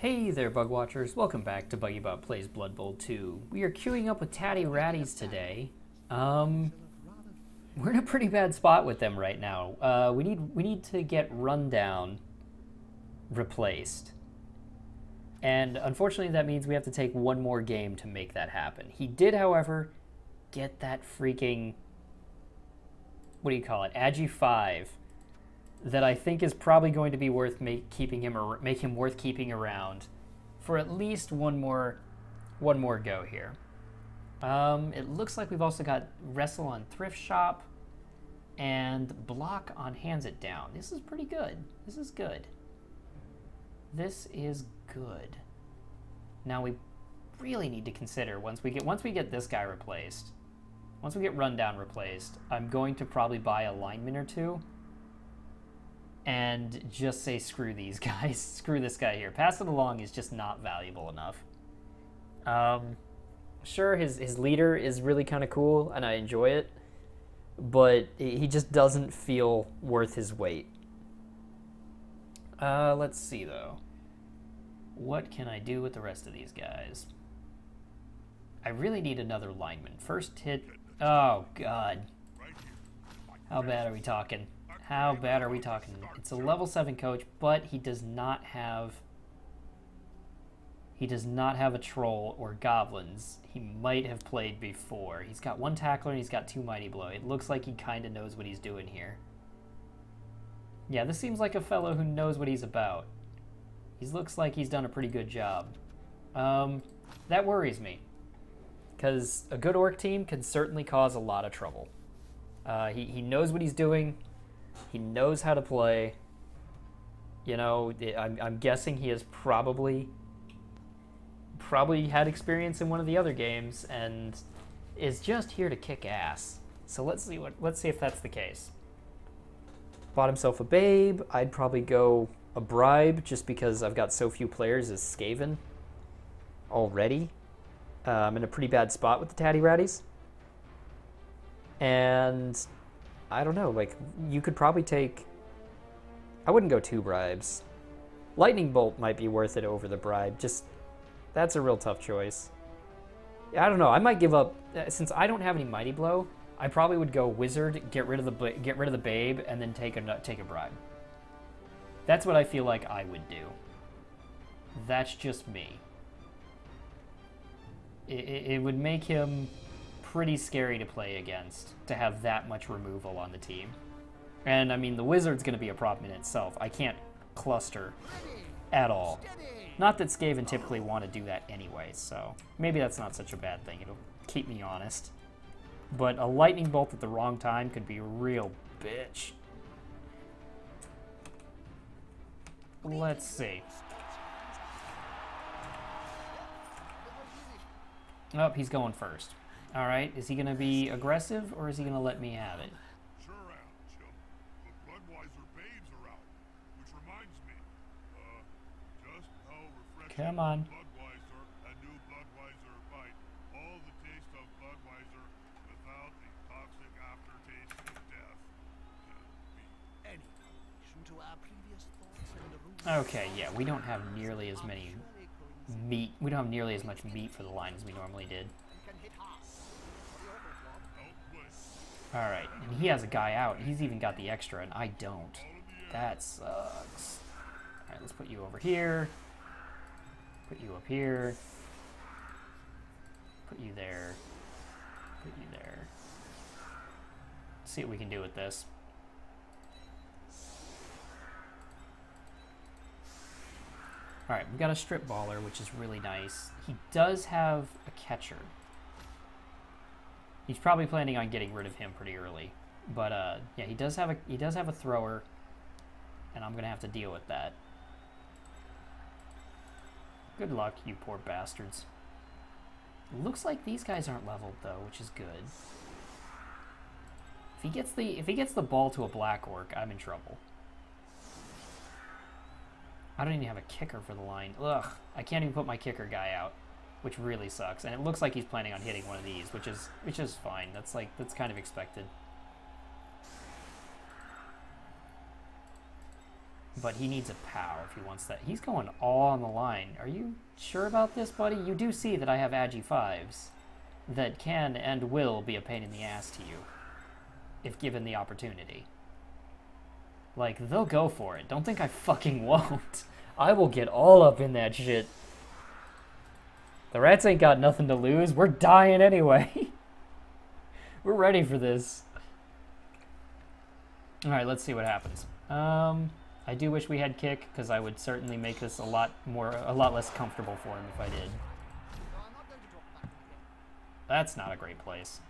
Hey there, Bug Watchers. Welcome back to Buggy BuggyBot Plays Blood Bowl 2. We are queuing up with Tatty Ratties today. Um, we're in a pretty bad spot with them right now. Uh, we need we need to get Run Down replaced. And unfortunately, that means we have to take one more game to make that happen. He did, however, get that freaking what do you call it? Agi 5 that I think is probably going to be worth make, keeping him ar- make him worth keeping around for at least one more one more go here. Um, it looks like we've also got wrestle on thrift shop and block on hands it down. This is pretty good. This is good. This is good. Now we really need to consider once we get once we get this guy replaced. Once we get Run Down replaced, I'm going to probably buy a lineman or two and just say screw these guys. Screw this guy here. Pass it along is just not valuable enough. Um, sure his, his leader is really kind of cool and i enjoy it but he just doesn't feel worth his weight. Uh, let's see though. What can i do with the rest of these guys? I really need another lineman. First hit. Oh god. How bad are we talking how bad are we talking? It's a level 7 coach, but he does not have... He does not have a troll or goblins. He might have played before. He's got one tackler and he's got two mighty blow. It looks like he kind of knows what he's doing here. Yeah, this seems like a fellow who knows what he's about. He looks like he's done a pretty good job. Um, that worries me. Because a good orc team can certainly cause a lot of trouble. Uh, he, he knows what he's doing. He knows how to play. You know, I'm, I'm guessing he has probably probably had experience in one of the other games and is just here to kick ass. So let's see what let's see if that's the case. Bought himself a babe. I'd probably go a bribe just because I've got so few players as Skaven already. Uh, I'm in a pretty bad spot with the Tatty Ratties. And I don't know, like, you could probably take... I wouldn't go two bribes. Lightning Bolt might be worth it over the bribe, just... That's a real tough choice. I don't know, I might give up... Uh, since I don't have any Mighty Blow, I probably would go Wizard, get rid of the get rid of the Babe, and then take a, take a bribe. That's what I feel like I would do. That's just me. It, it, it would make him pretty scary to play against to have that much removal on the team. And I mean, the wizard's going to be a problem in itself. I can't cluster at all. Not that Skaven typically want to do that anyway, so maybe that's not such a bad thing. It'll keep me honest. But a lightning bolt at the wrong time could be a real bitch. Let's see. Oh, he's going first. All right, is he going to be aggressive or is he going to let me have it? Sure am, Chip. The Bloodweiser babes are out, which reminds me, uh, just how refreshing Come on. Bloodweiser and new Bloodweiser bite. All the taste of Bloodweiser without the toxic aftertaste of death can be. Okay, yeah, we don't have nearly as many meat. We don't have nearly as much meat for the line as we normally did. Alright, and he has a guy out. He's even got the extra, and I don't. That sucks. Alright, let's put you over here. Put you up here. Put you there. Put you there. Let's see what we can do with this. Alright, we got a strip baller, which is really nice. He does have a catcher. He's probably planning on getting rid of him pretty early. But uh, yeah, he does have a he does have a thrower, and I'm gonna have to deal with that. Good luck, you poor bastards. Looks like these guys aren't leveled though, which is good. If he gets the if he gets the ball to a black orc, I'm in trouble. I don't even have a kicker for the line. Ugh, I can't even put my kicker guy out which really sucks. And it looks like he's planning on hitting one of these, which is which is fine. That's like that's kind of expected. But he needs a POW if he wants that. He's going all on the line. Are you sure about this, buddy? You do see that I have Agi 5s that can and will be a pain in the ass to you if given the opportunity. Like, they'll go for it. Don't think I fucking won't. I will get all up in that shit. The rats ain't got nothing to lose. We're dying anyway. We're ready for this. Alright, let's see what happens. Um, I do wish we had kick, because I would certainly make this a lot more, a lot less comfortable for him if I did. That's not a great place.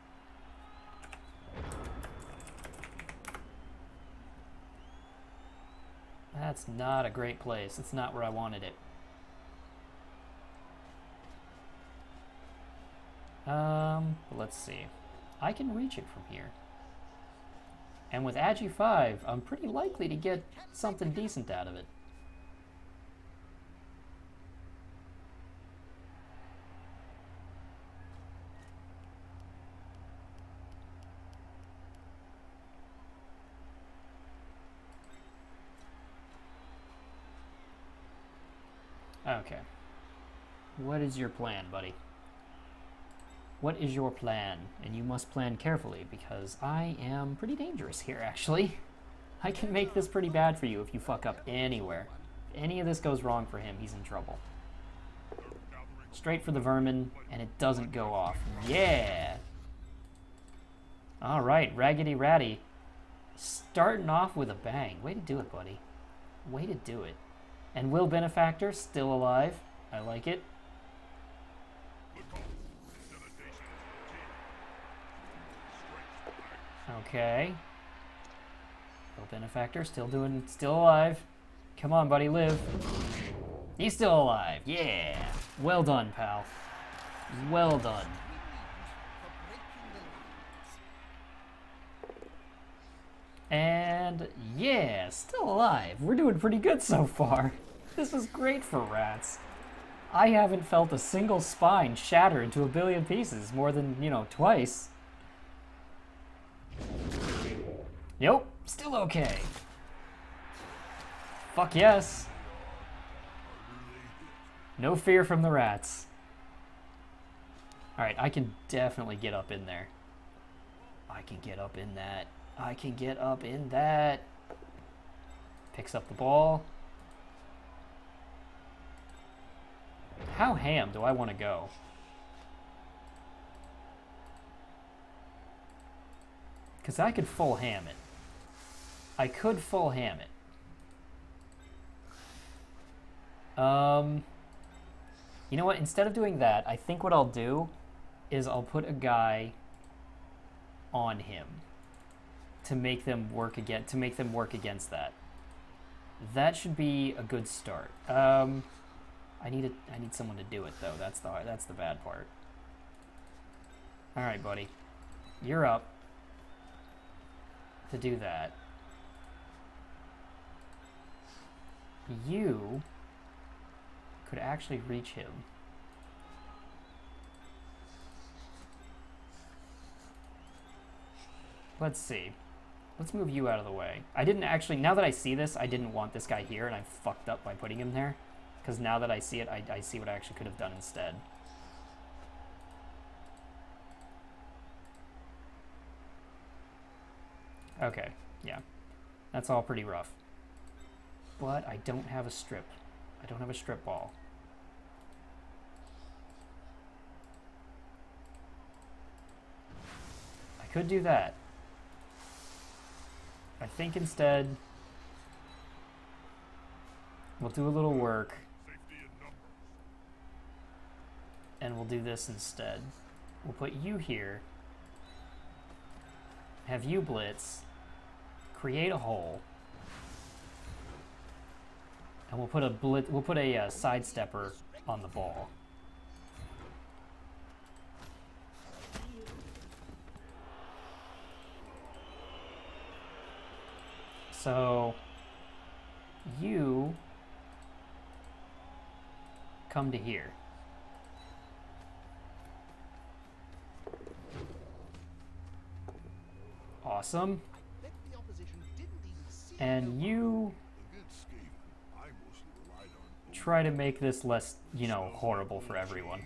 That's not a great place. It's not where I wanted it. Um, let's see. I can reach it from here. And with Agi 5, I'm pretty likely to get something decent out of it. Okay. What is your plan, buddy? What is your plan? And you must plan carefully because I am pretty dangerous here, actually. I can make this pretty bad for you if you fuck up anywhere. If any of this goes wrong for him, he's in trouble. Straight for the vermin, and it doesn't go off. Yeah! Alright, Raggedy Ratty. Starting off with a bang. Way to do it, buddy. Way to do it. And Will Benefactor, still alive. I like it. Okay. Will Benefactor, still doing, still alive. Come on, buddy, live. He's still alive. Yeah. Well done, pal. Well done. And yeah, still alive. We're doing pretty good so far. This was great for rats. I haven't felt a single spine shatter into a billion pieces more than, you know, twice. Nope, still okay. Fuck yes. No fear from the rats. Alright, I can definitely get up in there. I can get up in that. I can get up in that. Picks up the ball. How ham do I want to go? Because I could full ham it. I could full ham it. Um, you know what? Instead of doing that, I think what I'll do is I'll put a guy on him to make them work again to make them work against that. That should be a good start. Um, I need a, I need someone to do it though. That's the that's the bad part. All right, buddy, you're up to do that. You could actually reach him. Let's see. Let's move you out of the way. I didn't actually, now that I see this, I didn't want this guy here, and I fucked up by putting him there. Because now that I see it, I, I see what I actually could have done instead. Okay, yeah. That's all pretty rough. But I don't have a strip. I don't have a strip ball. I could do that. I think instead we'll do a little work and we'll do this instead. We'll put you here, have you blitz, create a hole, and we'll put a blit we'll put a uh, sidestepper on the ball. So you come to here. Awesome. And you try to make this less, you know, horrible for everyone.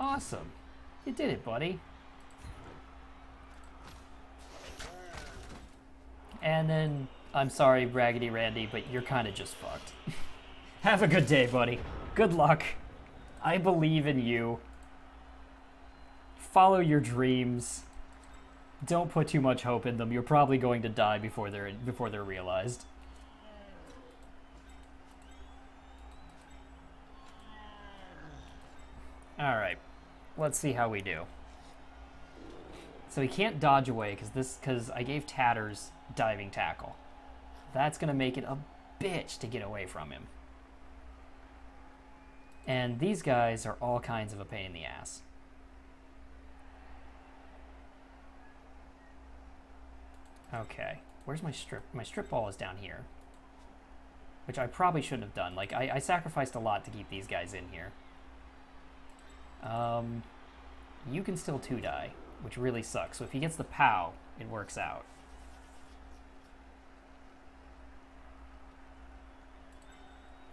Awesome. You did it, buddy. And then, I'm sorry, Raggedy Randy, but you're kind of just fucked. Have a good day, buddy. Good luck. I believe in you. Follow your dreams. Don't put too much hope in them. You're probably going to die before they're before they're realized. All right. Let's see how we do. So he can't dodge away because this because I gave Tatters diving tackle. That's gonna make it a bitch to get away from him. And these guys are all kinds of a pain in the ass. Okay, where's my strip? My strip ball is down here. Which I probably shouldn't have done. Like, I, I sacrificed a lot to keep these guys in here. Um, you can still two die, which really sucks. So if he gets the POW, it works out.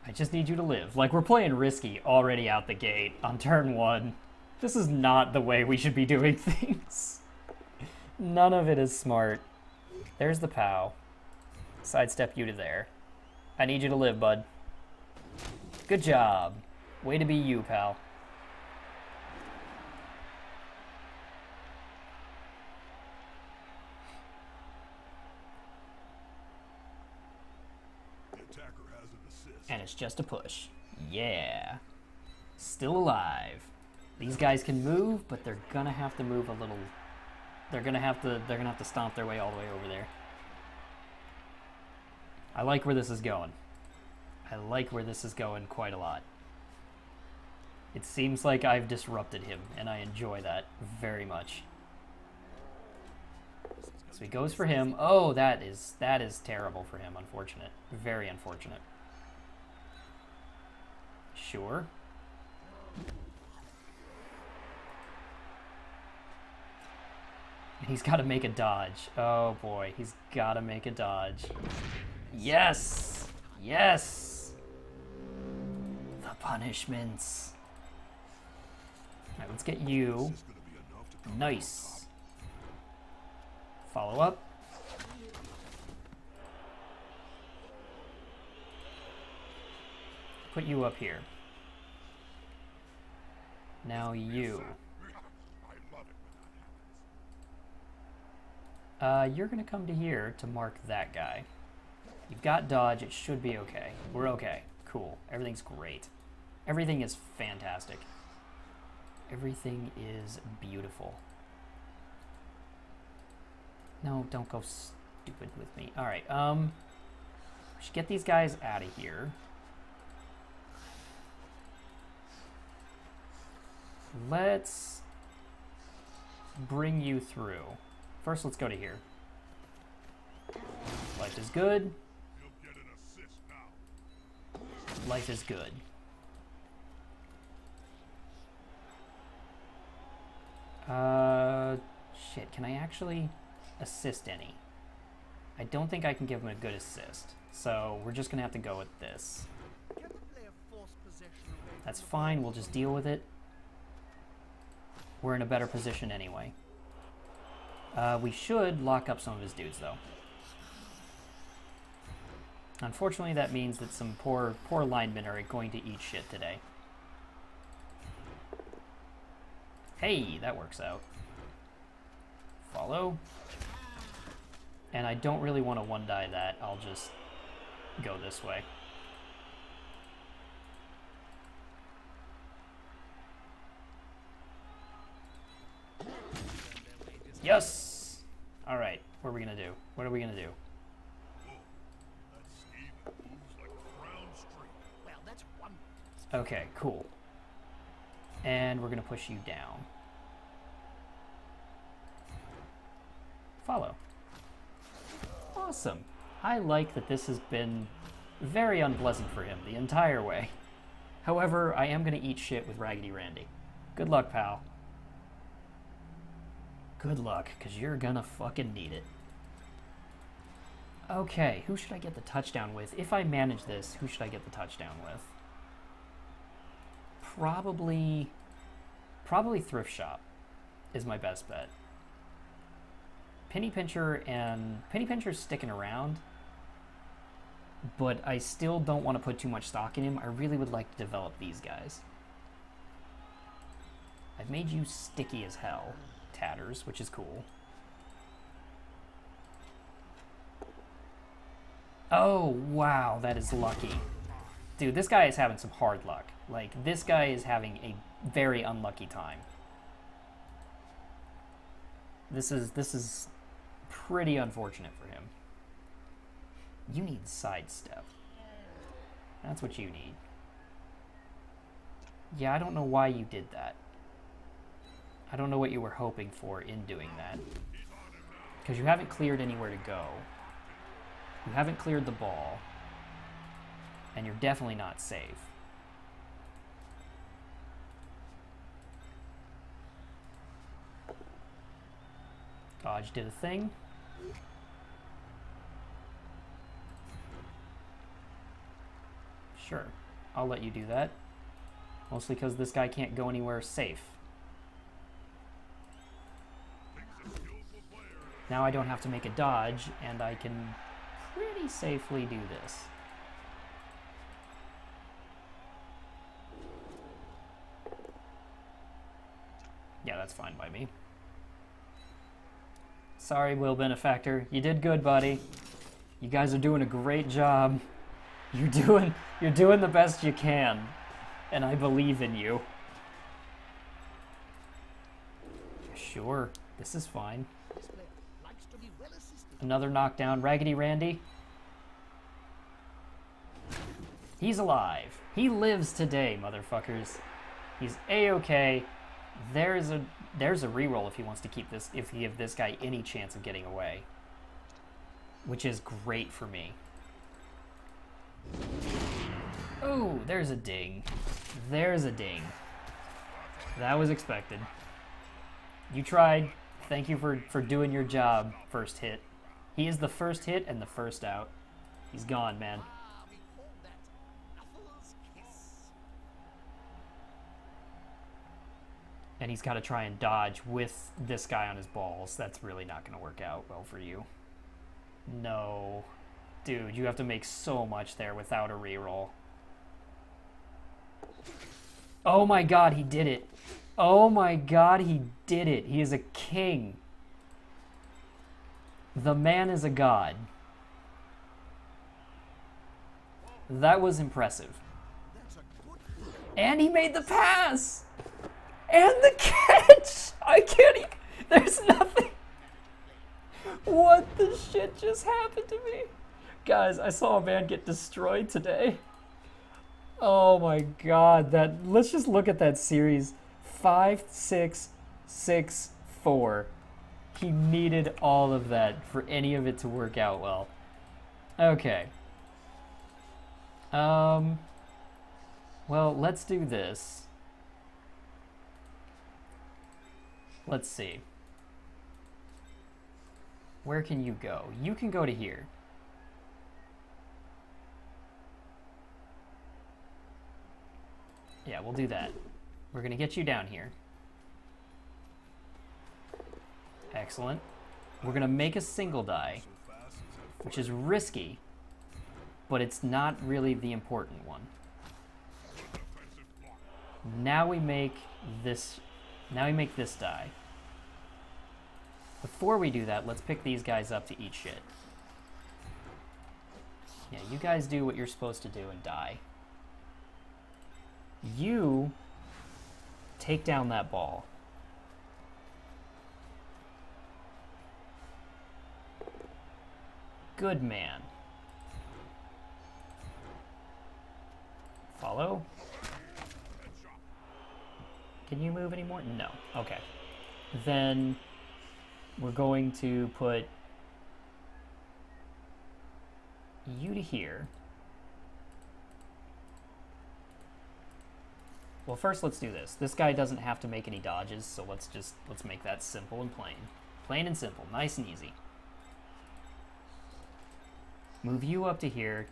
I just need you to live. Like, we're playing risky already out the gate on turn one. This is not the way we should be doing things. None of it is smart. There's the POW. Sidestep you to there. I need you to live, bud. Good job. Way to be you, pal. The attacker has an assist. And it's just a push. Yeah. Still alive. These guys can move, but they're gonna have to move a little. They're gonna have to. They're gonna have to stomp their way all the way over there. I like where this is going. I like where this is going quite a lot. It seems like I've disrupted him, and I enjoy that very much. So he goes for him. Oh, that is that is terrible for him. Unfortunate. Very unfortunate. Sure. And he's got to make a dodge. Oh boy, he's got to make a dodge. Yes! Yes! The punishments. Alright, let's get you. Nice. Follow up. Put you up here. Now you. I love it when that happens. Uh, you're gonna come to here to mark that guy. You've got dodge, it should be okay. We're okay. Cool. Everything's great. Everything is fantastic. Everything is beautiful. No, don't go stupid with me. Alright, um... We should get these guys out of here. Let's bring you through. First, let's go to here. Life is good. Life is good. Uh, shit, can I actually assist any? I don't think I can give him a good assist. So we're just gonna have to go with this. That's fine, we'll just deal with it. We're in a better position anyway. Uh, we should lock up some of his dudes, though. Unfortunately, that means that some poor, poor linemen are going to eat shit today. Hey, that works out. Follow. And I don't really want to one-die that. I'll just go this way. Yes! Alright, what are we gonna do? What are we gonna do? Okay, cool. And we're gonna push you down. Follow. Awesome. I like that this has been very unpleasant for him the entire way. However, I am gonna eat shit with Raggedy Randy. Good luck, pal. Good luck, because you're gonna fucking need it. Okay, who should I get the touchdown with? If I manage this, who should I get the touchdown with? Probably, probably Thrift Shop is my best bet. Penny Pincher and Penny Pincher's sticking around, but I still don't want to put too much stock in him. I really would like to develop these guys. I've made you sticky as hell, Tatters, which is cool. Oh, wow, that is lucky. Dude, this guy is having some hard luck. Like, this guy is having a very unlucky time. This is, this is pretty unfortunate for him. You need sidestep. That's what you need. Yeah, I don't know why you did that. I don't know what you were hoping for in doing that. Because you haven't cleared anywhere to go. You haven't cleared the ball. And you're definitely not safe. Dodge did a thing. Sure, I'll let you do that. Mostly because this guy can't go anywhere safe. Now I don't have to make a dodge, and I can pretty safely do this. Yeah, that's fine by me. Sorry, Will Benefactor. You did good, buddy. You guys are doing a great job. You're doing you're doing the best you can. And I believe in you. Sure, this is fine. Another knockdown. Raggedy Randy. He's alive. He lives today, motherfuckers. He's a-okay. There's a there's a reroll if he wants to keep this if he give this guy any chance of getting away. Which is great for me. Oh, there's a ding. There's a ding. That was expected. You tried. Thank you for, for doing your job, first hit. He is the first hit and the first out. He's gone, man. And he's got to try and dodge with this guy on his balls. That's really not going to work out well for you. No. Dude, you have to make so much there without a reroll. Oh my god, he did it. Oh my god, he did it. He is a king. The man is a god. That was impressive. And he made the pass! And the catch! I can't even... There's nothing... What the shit just happened to me? Guys, I saw a man get destroyed today. Oh my god, that let's just look at that series. Five, six, six, four. He needed all of that for any of it to work out well. Okay. Um well, let's do this. Let's see. Where can you go? You can go to here. Yeah, we'll do that. We're going to get you down here. Excellent. We're to make a single die, which is risky, but it's not really the important one. Now we make this, now we make this die. Before we do that, let's pick these guys up to eat shit. Yeah, you guys do what you're supposed to do and die. You take down that ball. Good man. Follow. Can you move anymore? No. Okay. Then we're going to put you to here. Well, first let's do this. This guy doesn't have to make any dodges, so let's just, let's make that simple and plain. Plain and simple, nice and easy. Move you up to here.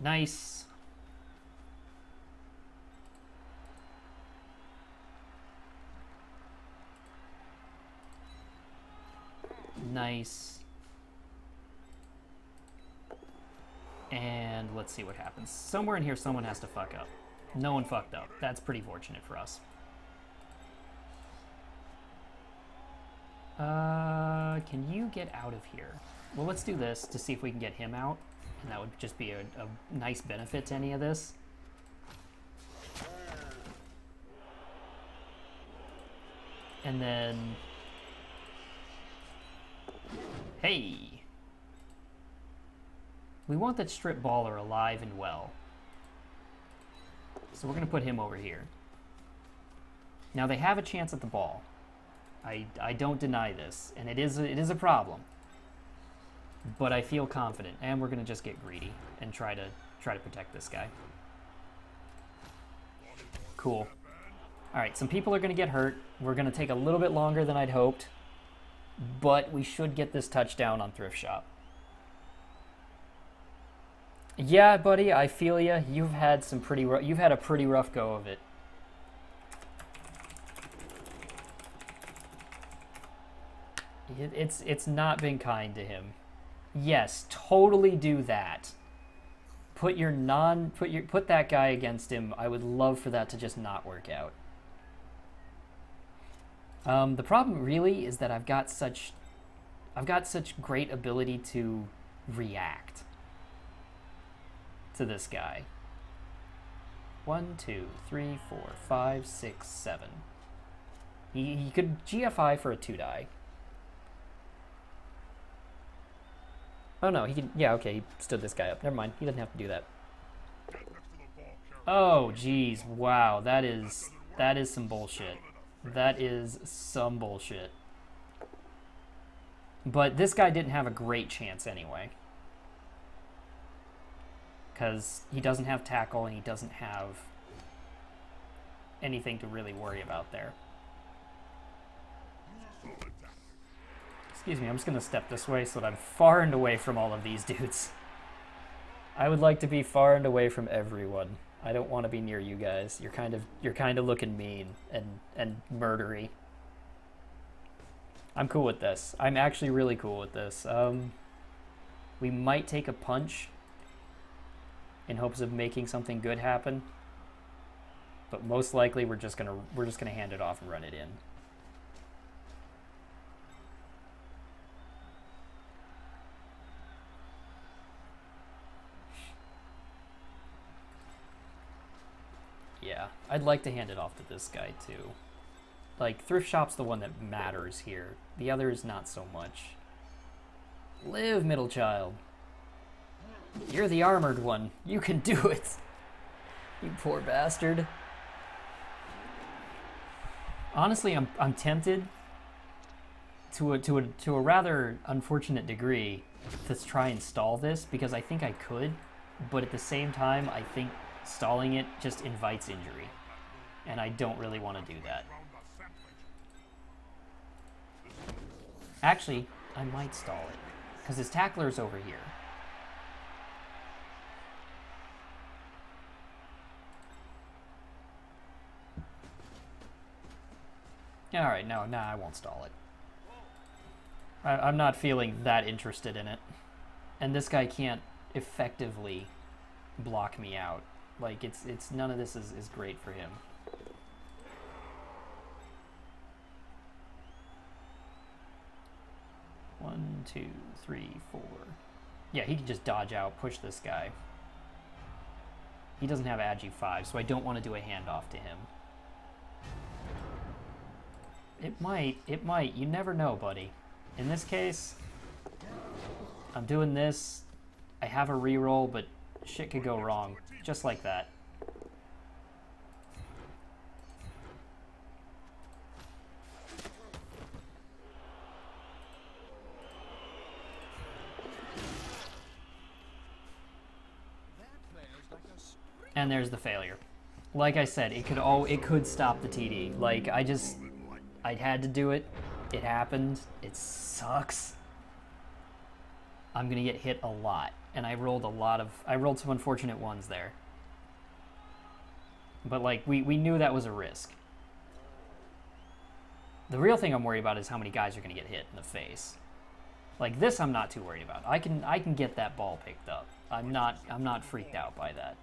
Nice. Nice. And let's see what happens. Somewhere in here, someone has to fuck up. No one fucked up. That's pretty fortunate for us. Uh, can you get out of here? Well, let's do this to see if we can get him out. And that would just be a, a nice benefit to any of this. And then... Hey! We want that strip baller alive and well. So we're going to put him over here. Now they have a chance at the ball. I, I don't deny this, and it is a, it is a problem. But I feel confident, and we're gonna just get greedy and try to try to protect this guy. Cool. All right, some people are gonna get hurt. We're gonna take a little bit longer than I'd hoped, but we should get this touchdown on thrift shop. Yeah, buddy, I feel ya. You've had some pretty you've had a pretty rough go of it. It's it's not been kind to him. Yes, totally do that. Put your non put your put that guy against him. I would love for that to just not work out. Um, the problem really is that I've got such I've got such great ability to react to this guy. One, two, three, four, five, six, seven. He, he could GFI for a two die. Oh no, he can. Yeah, okay, he stood this guy up. Never mind. He doesn't have to do that. Oh, jeez. Wow, that is that is some bullshit. That is some bullshit. But this guy didn't have a great chance anyway. Because he doesn't have tackle and he doesn't have anything to really worry about there. Excuse me, I'm just going to step this way so that I'm far and away from all of these dudes. I would like to be far and away from everyone. I don't want to be near you guys. You're kind of you're kind of looking mean and and murdery. I'm cool with this. I'm actually really cool with this. Um, we might take a punch in hopes of making something good happen, but most likely we're just gonna we're just gonna hand it off and run it in. Yeah, I'd like to hand it off to this guy too. Like, thrift shop's the one that matters here. The other is not so much. Live, middle child. You're the armored one. You can do it. You poor bastard. Honestly, I'm, I'm tempted to a, to, a, to a rather unfortunate degree to try and stall this because I think I could, but at the same time, I think stalling it just invites injury. And I don't really want to do that. Actually, I might stall it. Because his tackler's over here. Alright, no, nah, I won't stall it. I, I'm not feeling that interested in it. And this guy can't effectively block me out. Like it's it's none of this is, is great for him. Two, three, four. Yeah, he can just dodge out, push this guy. He doesn't have Agi 5, so I don't want to do a handoff to him. It might, it might. You never know, buddy. In this case, I'm doing this. I have a reroll, but shit could go wrong. Just like that. And there's the failure. Like I said, it could all it could stop the TD. Like I just I had to do it. It happened. It sucks. I'm gonna get hit a lot, and I rolled a lot of. I rolled some unfortunate ones there. But like we we knew that was a risk. The real thing I'm worried about is how many guys are gonna get hit in the face. Like this, I'm not too worried about. I can I can get that ball picked up. I'm not I'm not freaked out by that.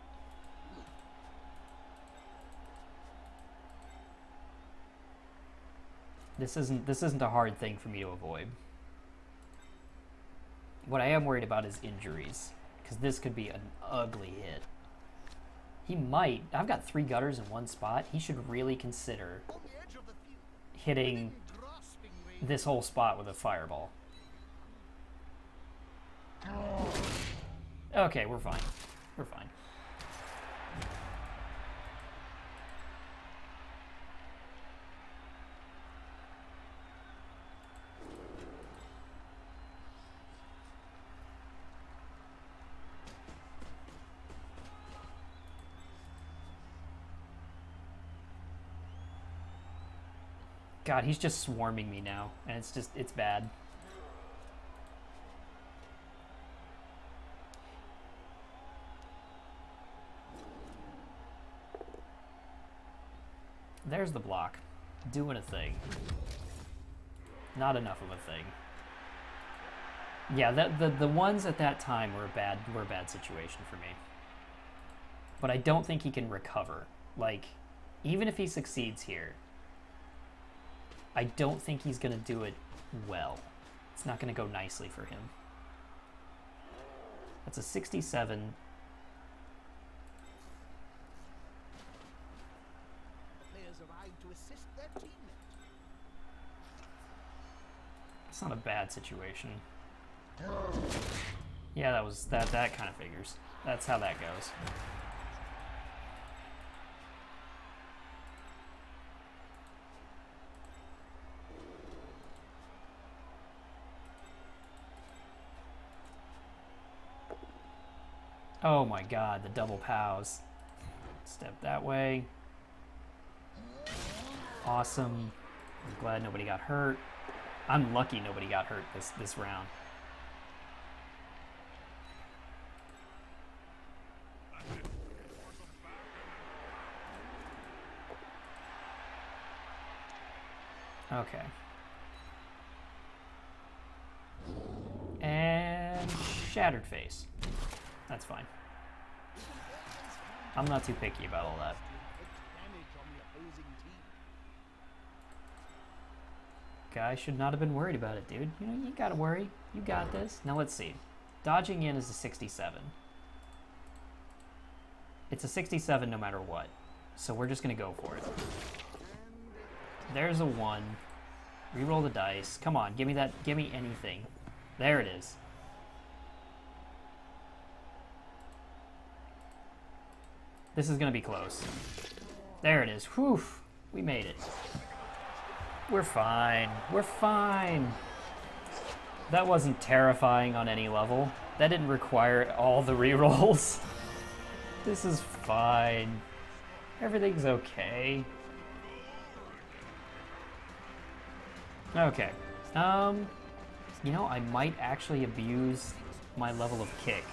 This isn't this isn't a hard thing for me to avoid. What I am worried about is injuries, because this could be an ugly hit. He might. I've got three gutters in one spot. He should really consider hitting this whole spot with a fireball. Okay, we're fine. We're fine. God, he's just swarming me now, and it's just, it's bad. There's the block. Doing a thing. Not enough of a thing. Yeah, that, the, the ones at that time were a bad were a bad situation for me. But I don't think he can recover. Like, even if he succeeds here, I don't think he's going to do it well. It's not going to go nicely for him. That's a 67. It's not a bad situation. Yeah, that was that that kind of figures. That's how that goes. Oh my god, the double pows. Step that way. Awesome. I'm glad nobody got hurt. I'm lucky nobody got hurt this, this round. Okay. And shattered face. That's fine. I'm not too picky about all that. Guy should not have been worried about it, dude. You know, you gotta worry. You got this. Now let's see. Dodging in is a 67. It's a 67 no matter what. So we're just gonna go for it. There's a one. Reroll the dice. Come on, give me that. Give me anything. There it is. This is gonna be close. There it is. Whew. We made it. We're fine. We're fine. That wasn't terrifying on any level. That didn't require all the rerolls. this is fine. Everything's okay. Okay. Um, you know, I might actually abuse my level of kick.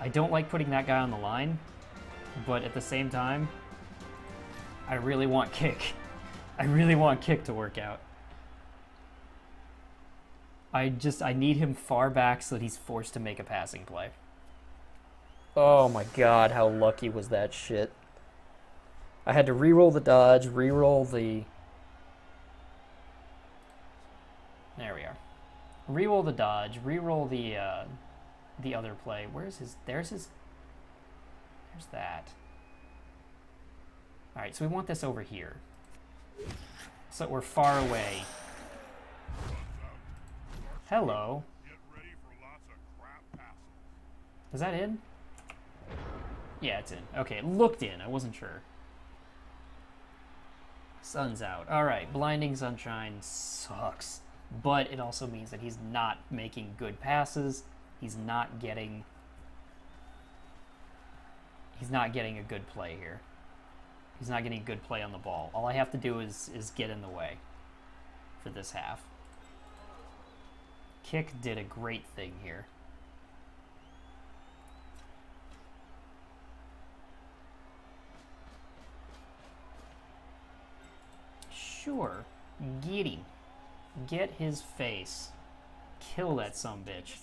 I don't like putting that guy on the line, but at the same time, I really want kick. I really want kick to work out. I just, I need him far back so that he's forced to make a passing play. Oh my god, how lucky was that shit. I had to re-roll the dodge, re-roll the There we are. Reroll the dodge, reroll the uh, the other play. Where's his? There's his. There's that. All right, so we want this over here, so we're far away. Hello. Is that in? Yeah, it's in. Okay, it looked in. I wasn't sure. Sun's out. All right, blinding sunshine sucks but it also means that he's not making good passes. He's not getting he's not getting a good play here. He's not getting a good play on the ball. All I have to do is is get in the way. for this half. Kick did a great thing here. Sure. Get him. Get his face. Kill that some bitch.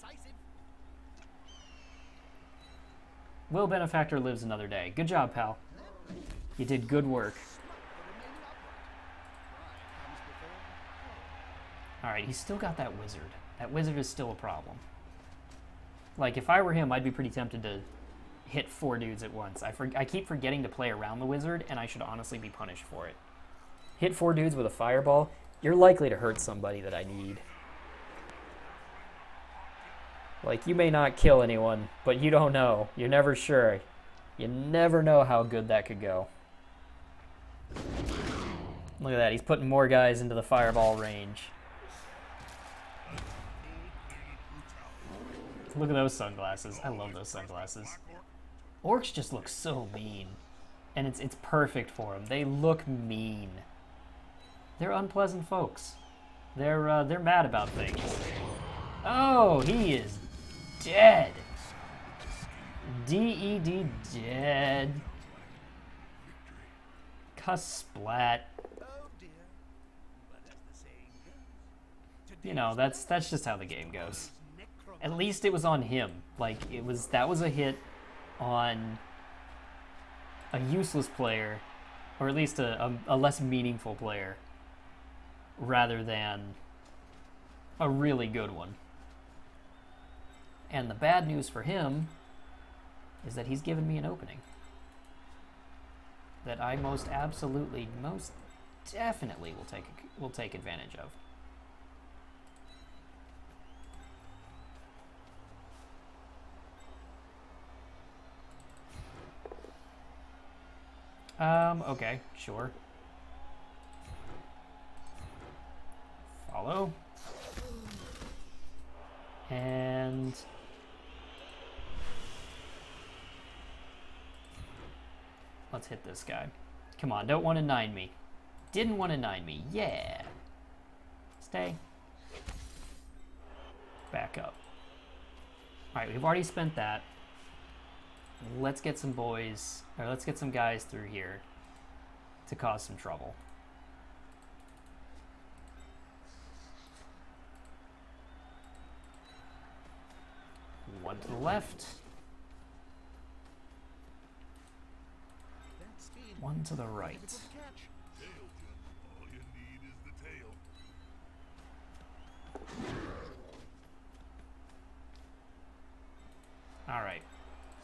Will Benefactor lives another day. Good job, pal. You did good work. Alright, he's still got that wizard. That wizard is still a problem. Like, if I were him, I'd be pretty tempted to hit four dudes at once. I, I keep forgetting to play around the wizard, and I should honestly be punished for it. Hit four dudes with a fireball, you're likely to hurt somebody that I need. Like, you may not kill anyone, but you don't know. You're never sure. You never know how good that could go. Look at that, he's putting more guys into the fireball range. Look at those sunglasses. I love those sunglasses. Orcs just look so mean. And it's it's perfect for them. They look mean. They're unpleasant folks. They're uh, they're mad about things. Oh, he is dead. D-E-D dead. Cuss splat. You know, that's that's just how the game goes. At least it was on him. Like it was that was a hit on a useless player, or at least a, a, a less meaningful player, rather than a really good one. And the bad news for him is that he's given me an opening that I most absolutely, most definitely will take will take advantage of. Um, okay, sure. Follow. And... Let's hit this guy. Come on, don't want to nine me. Didn't want to nine me. Yeah. Stay. Back up. Alright, we've already spent that. Let's get some boys, or let's get some guys through here to cause some trouble. One to the left. One to the right. All right.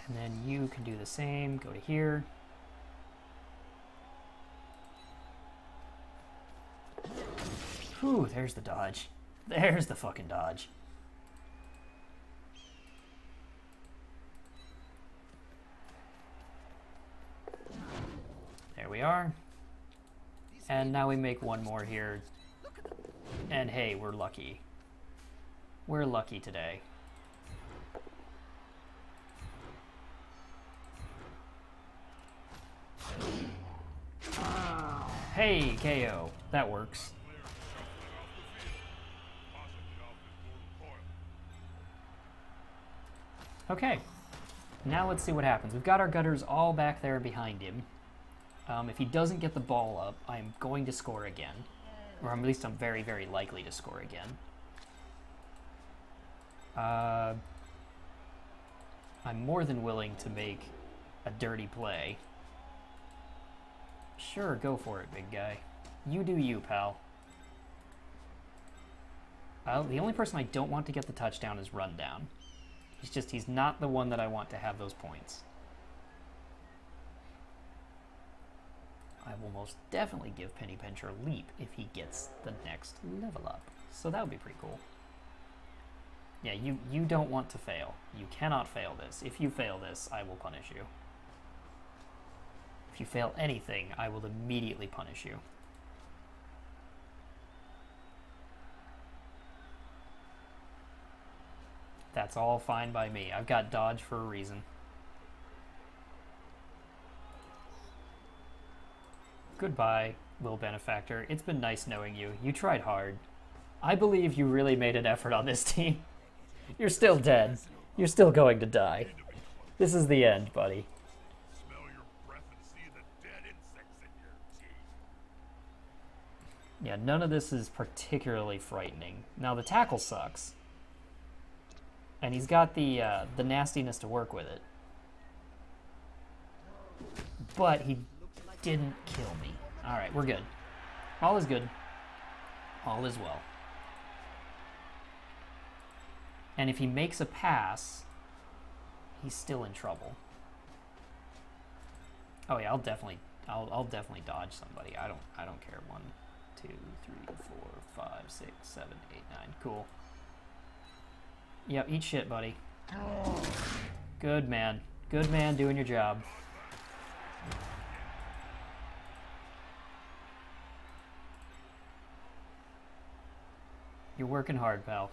And then you can do the same. Go to here. Whew, there's the dodge. There's the fucking dodge. We are. And now we make one more here. And hey, we're lucky. We're lucky today. Hey, KO. That works. Okay. Now let's see what happens. We've got our gutters all back there behind him. Um, if he doesn't get the ball up, I'm going to score again. Or at least I'm very, very likely to score again. Uh, I'm more than willing to make a dirty play. Sure, go for it, big guy. You do you, pal. Well, the only person I don't want to get the touchdown is Run Down. He's just, he's not the one that I want to have those points. I will most definitely give Penny Pincher a leap if he gets the next level up. So that would be pretty cool. Yeah, you, you don't want to fail. You cannot fail this. If you fail this, I will punish you. If you fail anything, I will immediately punish you. That's all fine by me. I've got dodge for a reason. Goodbye. Little Benefactor. It's been nice knowing you. You tried hard. I believe you really made an effort on this team. You're still dead. You're still going to die. This is the end, buddy. Smell your breath and see the dead insects in your teeth. Yeah, none of this is particularly frightening. Now, the tackle sucks. And he's got the, uh, the nastiness to work with it. But he didn't kill me. Alright, we're good. All is good. All is well. And if he makes a pass, he's still in trouble. Oh yeah, I'll definitely, I'll, I'll definitely dodge somebody. I don't, I don't care. One, two, three, four, five, six, seven, eight, nine. Cool. Yep, eat shit, buddy. Good man. Good man doing your job. You're working hard, pal.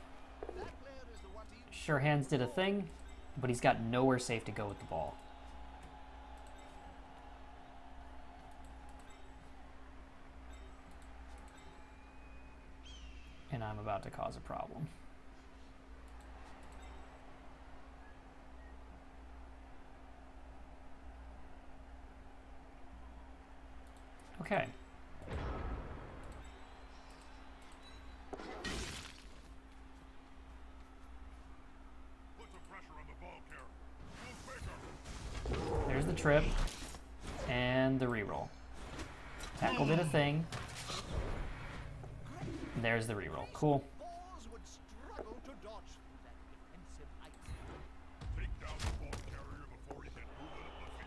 Sure Hands did a thing, but he's got nowhere safe to go with the ball. And I'm about to cause a problem. Okay. Put some pressure on the ball carrier. Move quicker. There's the trip. And the reroll. Tackle did a thing. There's the reroll. Cool. Perfect. He gets the dodge through that defensive item. Take down the ball carrier before he can move it up the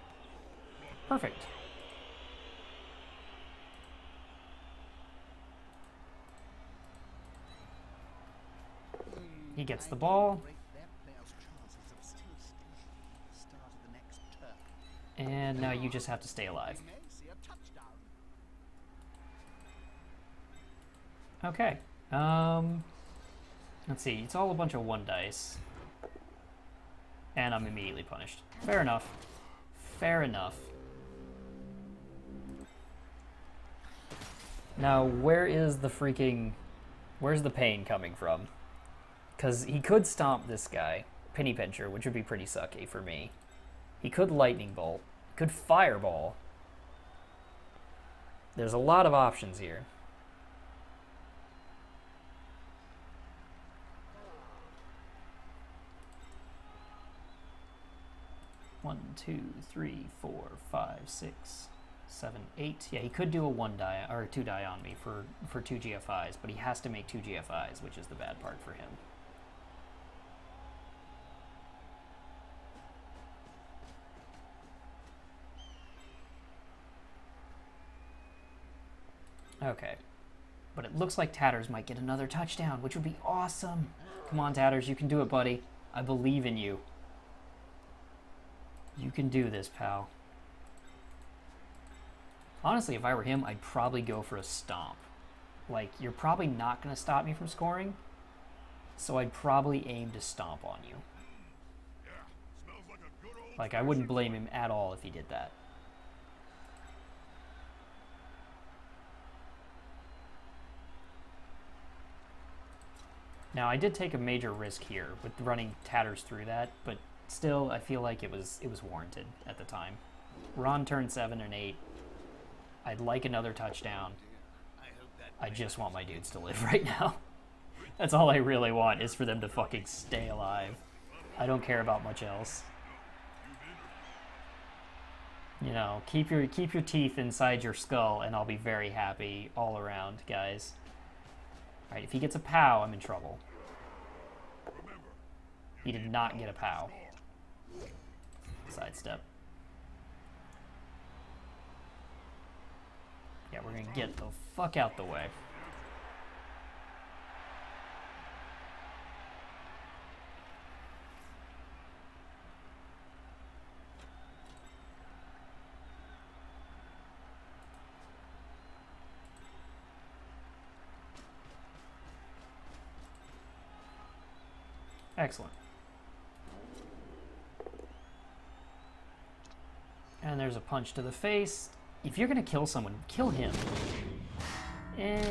field. Perfect. He gets the ball, Break that player's chances of still staying at the start of the next turn. And now you just have to stay alive. Okay. Um, let's see. It's all a bunch of one dice. And I'm immediately punished. Fair enough. Fair enough. Now, where is the freaking... Where's the pain coming from? Because he could stomp this guy, Penny Pincher, which would be pretty sucky for me. He could Lightning Bolt. Could Fireball. There's a lot of options here. One, two, three, four, five, six, seven, eight. Yeah, he could do a one die or two die on me for for two GFIs, but he has to make two GFIs, which is the bad part for him. Okay. But it looks like Tatters might get another touchdown, which would be awesome. Come on, Tatters, you can do it, buddy. I believe in you. You can do this, pal. Honestly, if I were him, I'd probably go for a stomp. Like, you're probably not going to stop me from scoring, so I'd probably aim to stomp on you. Yeah, smells like a good old Like, I wouldn't blame him at all if he did that. Now, I did take a major risk here with running Tatters through that, but still, I feel like it was it was warranted at the time. We're on turn seven and eight. I'd like another touchdown. I just want my dudes to live right now. That's all I really want is for them to fucking stay alive. I don't care about much else. You know, keep your keep your teeth inside your skull, and I'll be very happy all around, guys. All right, if he gets a POW, I'm in trouble. He did not get a POW. Sidestep. Yeah, we're gonna get the fuck out the way. Excellent. And there's a punch to the face. If you're gonna kill someone, kill him. Eh,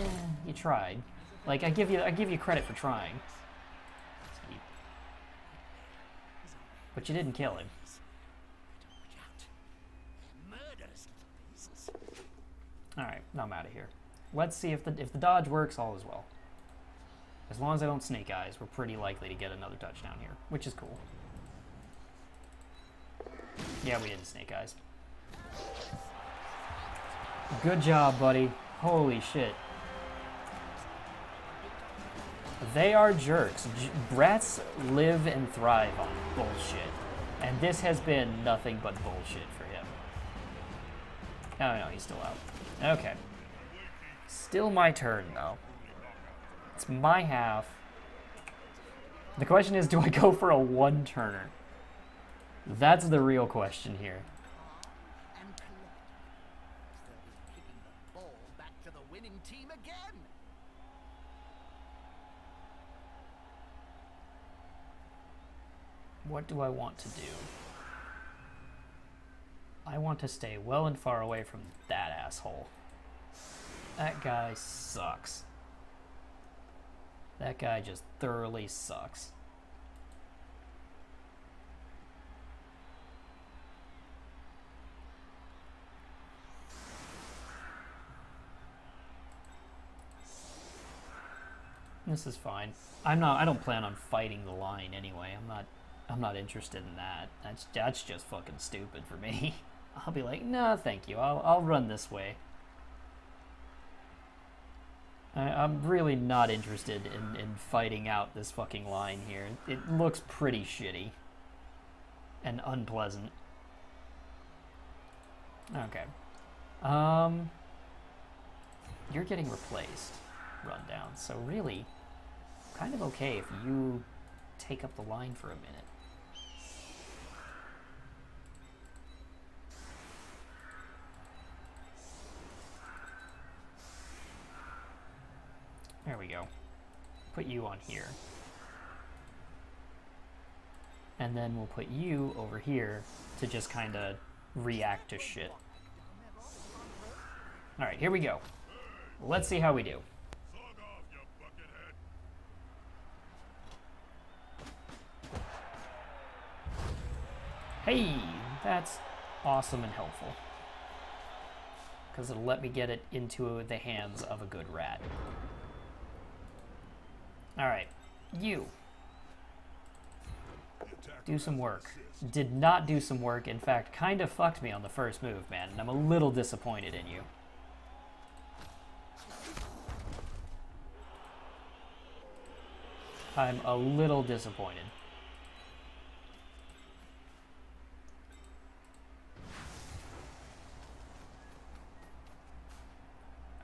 you tried. Like I give you, I give you credit for trying. But you didn't kill him. All right, now I'm out of here. Let's see if the if the dodge works. All is well. As long as I don't snake eyes, we're pretty likely to get another touchdown here, which is cool. Yeah, we didn't snake eyes. Good job, buddy. Holy shit. They are jerks. J- brats live and thrive on bullshit. And this has been nothing but bullshit for him. Oh no, he's still out. Okay. Still my turn, though. It's my half. The question is, do I go for a one-turner? That's the real question here. What do I want to do? I want to stay well and far away from that asshole. That guy sucks. That guy just thoroughly sucks. This is fine. I'm not. I don't plan on fighting the line anyway. I'm not. I'm not interested in that. That's that's just fucking stupid for me. I'll be like, no, thank you. I'll I'll run this way. I, I'm really not interested in in fighting out this fucking line here. It looks pretty shitty and unpleasant. Okay. Um. You're getting replaced, Run Down. So really, kind of okay if you take up the line for a minute. There we go. Put you on here. And then we'll put you over here to just kind of react to shit. Alright, here we go. Let's see how we do. Hey, that's awesome and helpful. Because it'll let me get it into the hands of a good rat. Alright, you. Do some work. Did not do some work, in fact, kind of fucked me on the first move, man, and I'm a little disappointed in you. I'm a little disappointed.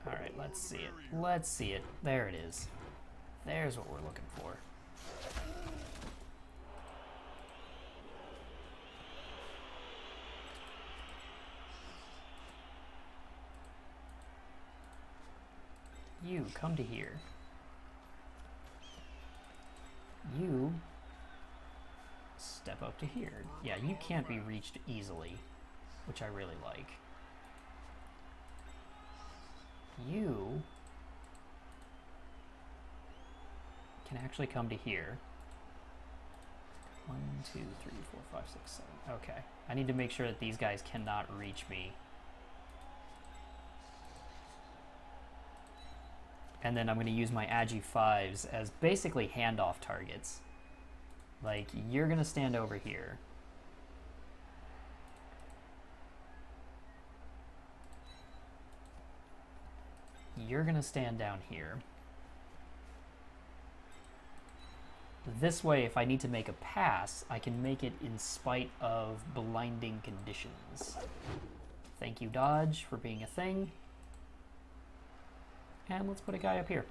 Alright, let's see it. Let's see it. There it is. There's what we're looking for. You come to here. You step up to here. Yeah, you can't be reached easily, which I really like. You can actually come to here. One, two, three, four, five, six, seven. Okay. I need to make sure that these guys cannot reach me. And then I'm going to use my Agi 5s as basically handoff targets. Like, you're going to stand over here. You're going to stand down here. This way, if I need to make a pass, I can make it in spite of blinding conditions. Thank you, Dodge, for being a thing. And let's put a guy up here.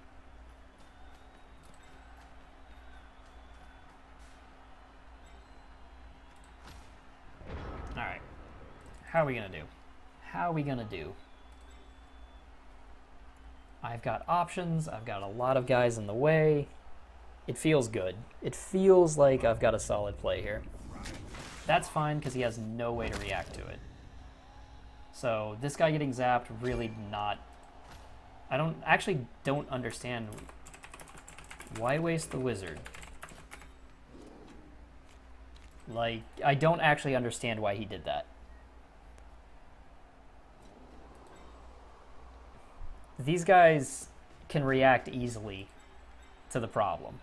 Alright. How are we gonna do? How are we gonna do? I've got options, I've got a lot of guys in the way. It feels good. It feels like I've got a solid play here. That's fine because he has no way to react to it. So this guy getting zapped really not I don't actually don't understand why waste the wizard. Like I don't actually understand why he did that. These guys can react easily to the problem.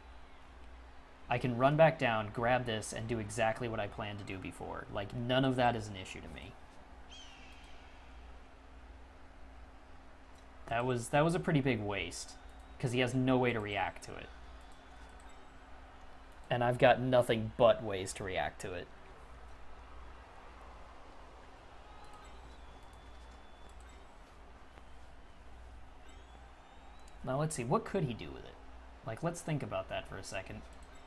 I can run back down, grab this, and do exactly what I planned to do before. Like, none of that is an issue to me. That was that was a pretty big waste because he has no way to react to it. And I've got nothing but ways to react to it. Now let's see, what could he do with it? Like, let's think about that for a second.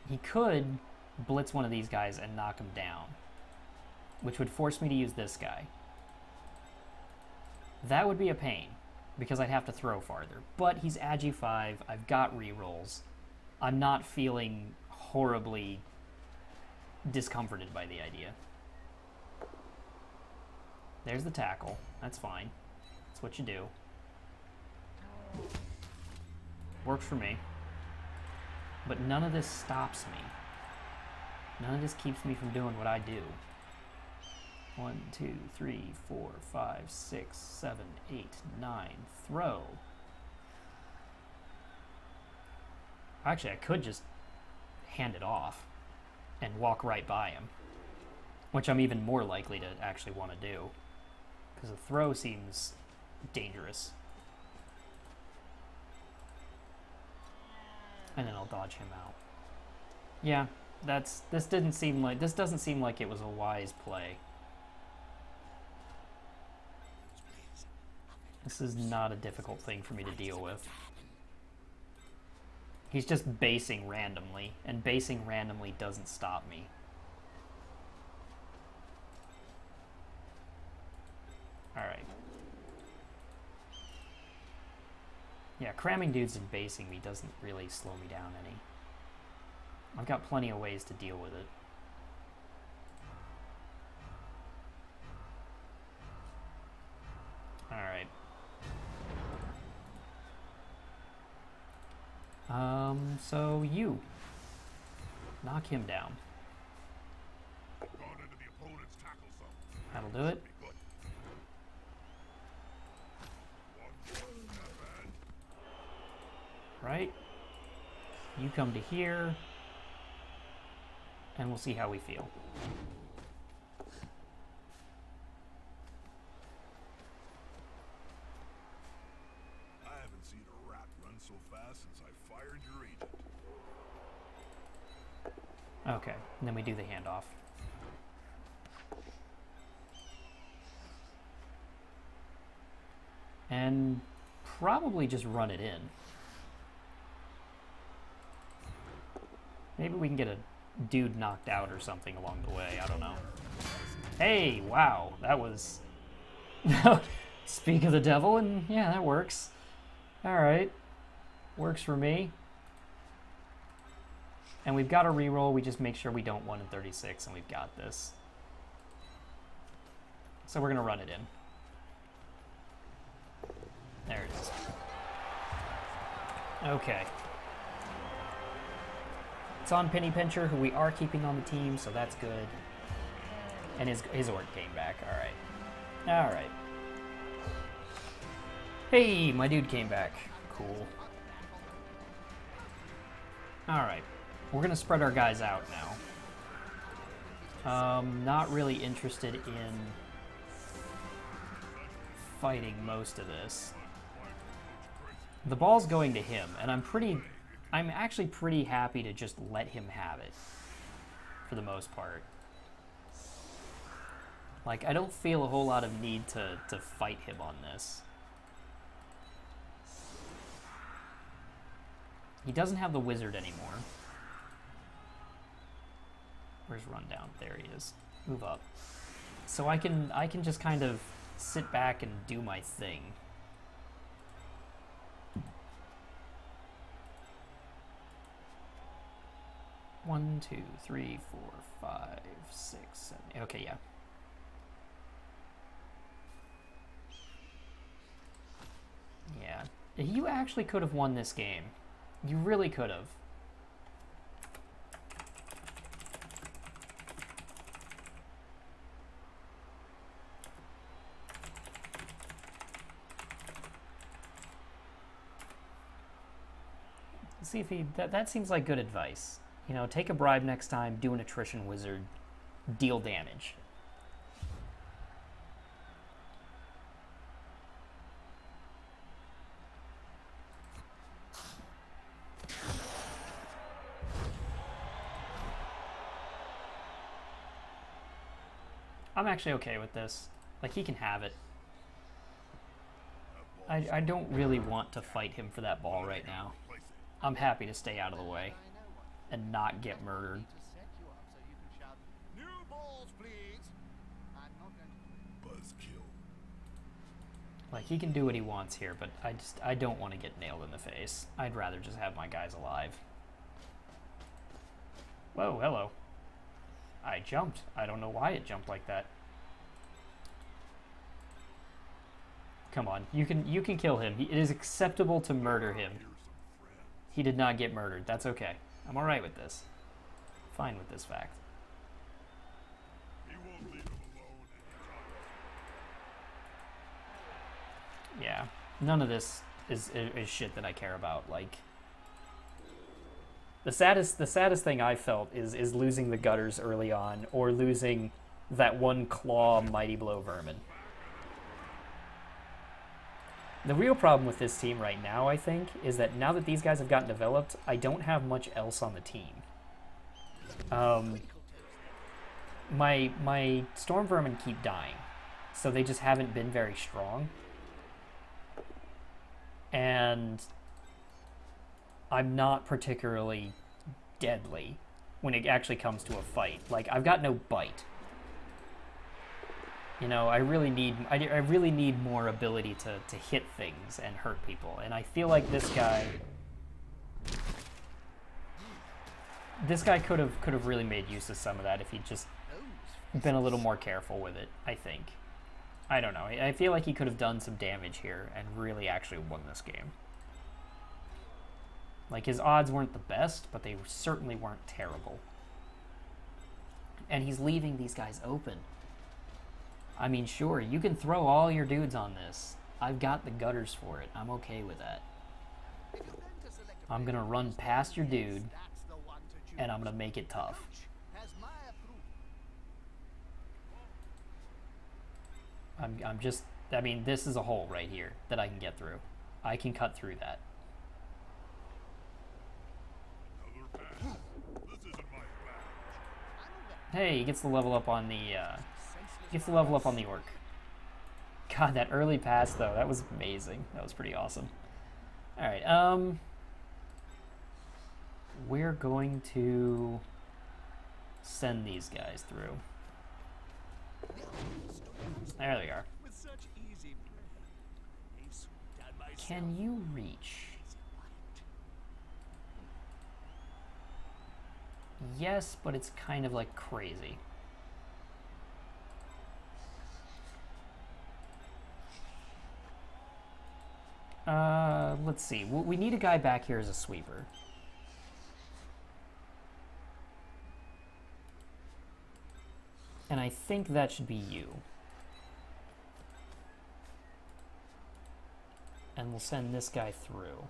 He could blitz one of these guys and knock him down, which would force me to use this guy. That would be a pain because I'd have to throw farther. But he's Agi 5, I've got rerolls. I'm not feeling horribly discomforted by the idea. There's the tackle. That's fine. That's what you do. Works for me. But none of this stops me. None of this keeps me from doing what I do. One, two, three, four, five, six, seven, eight, nine. Throw. Actually, I could just hand it off and walk right by him, which I'm even more likely to actually want to do, because a throw seems dangerous. And then I'll dodge him out. Yeah, that's this didn't seem like this doesn't seem like it was a wise play. This is not a difficult thing for me to deal with. He's just basing randomly, and basing randomly doesn't stop me. Alright. Yeah, cramming dudes and basing me doesn't really slow me down any. I've got plenty of ways to deal with it. Alright. Um, so you. Knock him down. Gone into the opponent's tackle zone. That'll do it. Be good. One, not bad. Right? You come to here. And we'll see how we feel. I haven't seen a rat run so fast since I fired your agent. Okay, and then we do the handoff. And probably just run it in. Maybe we can get a dude knocked out or something along the way. I don't know. Hey, wow, that was. Speak of the devil, and yeah, that works. Alright. Works for me. And we've got a reroll, we just make sure we don't 1 in 36, and we've got this. So we're going to run it in. There it is. Okay. It's on Penny Pincher, who we are keeping on the team, so that's good. And his, his orc came back, alright. Alright. Hey, my dude came back. Cool. Alright. We're to spread our guys out now. Um, not really interested in fighting most of this. The ball's going to him, and I'm pretty... I'm actually pretty happy to just let him have it. For the most part. Like, I don't feel a whole lot of need to, to fight him on this. He doesn't have the wizard anymore. Where's Run Down? There he is. Move up. So I can I can just kind of sit back and do my thing. One, two, three, four, five, six, seven. Okay, yeah. Yeah. You actually could have won this game. You really could have. See if he. That, that seems like good advice. You know, take a bribe next time, do an attrition wizard, deal damage. I'm actually okay with this. Like, he can have it. I, I don't really want to fight him for that ball right now. I'm happy to stay out of the way. And not get murdered. To set you up so you can shout, New balls, please! I'm not going to Buzzkill. Like he can do what he wants here, but I just I don't want to get nailed in the face. I'd rather just have my guys alive. Whoa, hello. I jumped. I don't know why it jumped like that. Come on, you can you can kill him. He, it is acceptable to murder him. Here's some friends. He did not get murdered. That's okay. I'm all right with this. Fine with this fact. He won't leave him alone anytime. Yeah, none of this is, is, is shit that I care about. Like the saddest the saddest thing I felt is is losing the gutters early on, or losing that one claw mighty blow vermin. The real problem with this team right now, I think, is that now that these guys have gotten developed, I don't have much else on the team. Um, my my storm vermin keep dying, so they just haven't been very strong and I'm not particularly deadly when it actually comes to a fight. Like I've got no bite. You know, I really need I, I really need more ability to, to hit things and hurt people. And I feel like this guy this guy could have could have really made use of some of that if he'd just been a little more careful with it, I think. I don't know. I I feel like he could have done some damage here and really actually won this game. Like his odds weren't the best, but they certainly weren't terrible. And he's leaving these guys open. I mean, sure, you can throw all your dudes on this. I've got the gutters for it. I'm okay with that. You're going to select a I'm gonna run past your dude, that's the one to choose. and I'm gonna make it tough. Coach has my approval. I'm, I'm just, I mean, this is a hole right here that I can get through. I can cut through that. Another pass. This isn't my badge. I'm a vet. Hey, he gets the level up on the, uh, gets the level up on the orc. God, that early pass though, that was amazing. That was pretty awesome. All right, um, we're going to send these guys through. There they are. Can you reach? Yes, but it's kind of like crazy. Uh, let's see. We need a guy back here as a sweeper. And I think that should be you. And we'll send this guy through.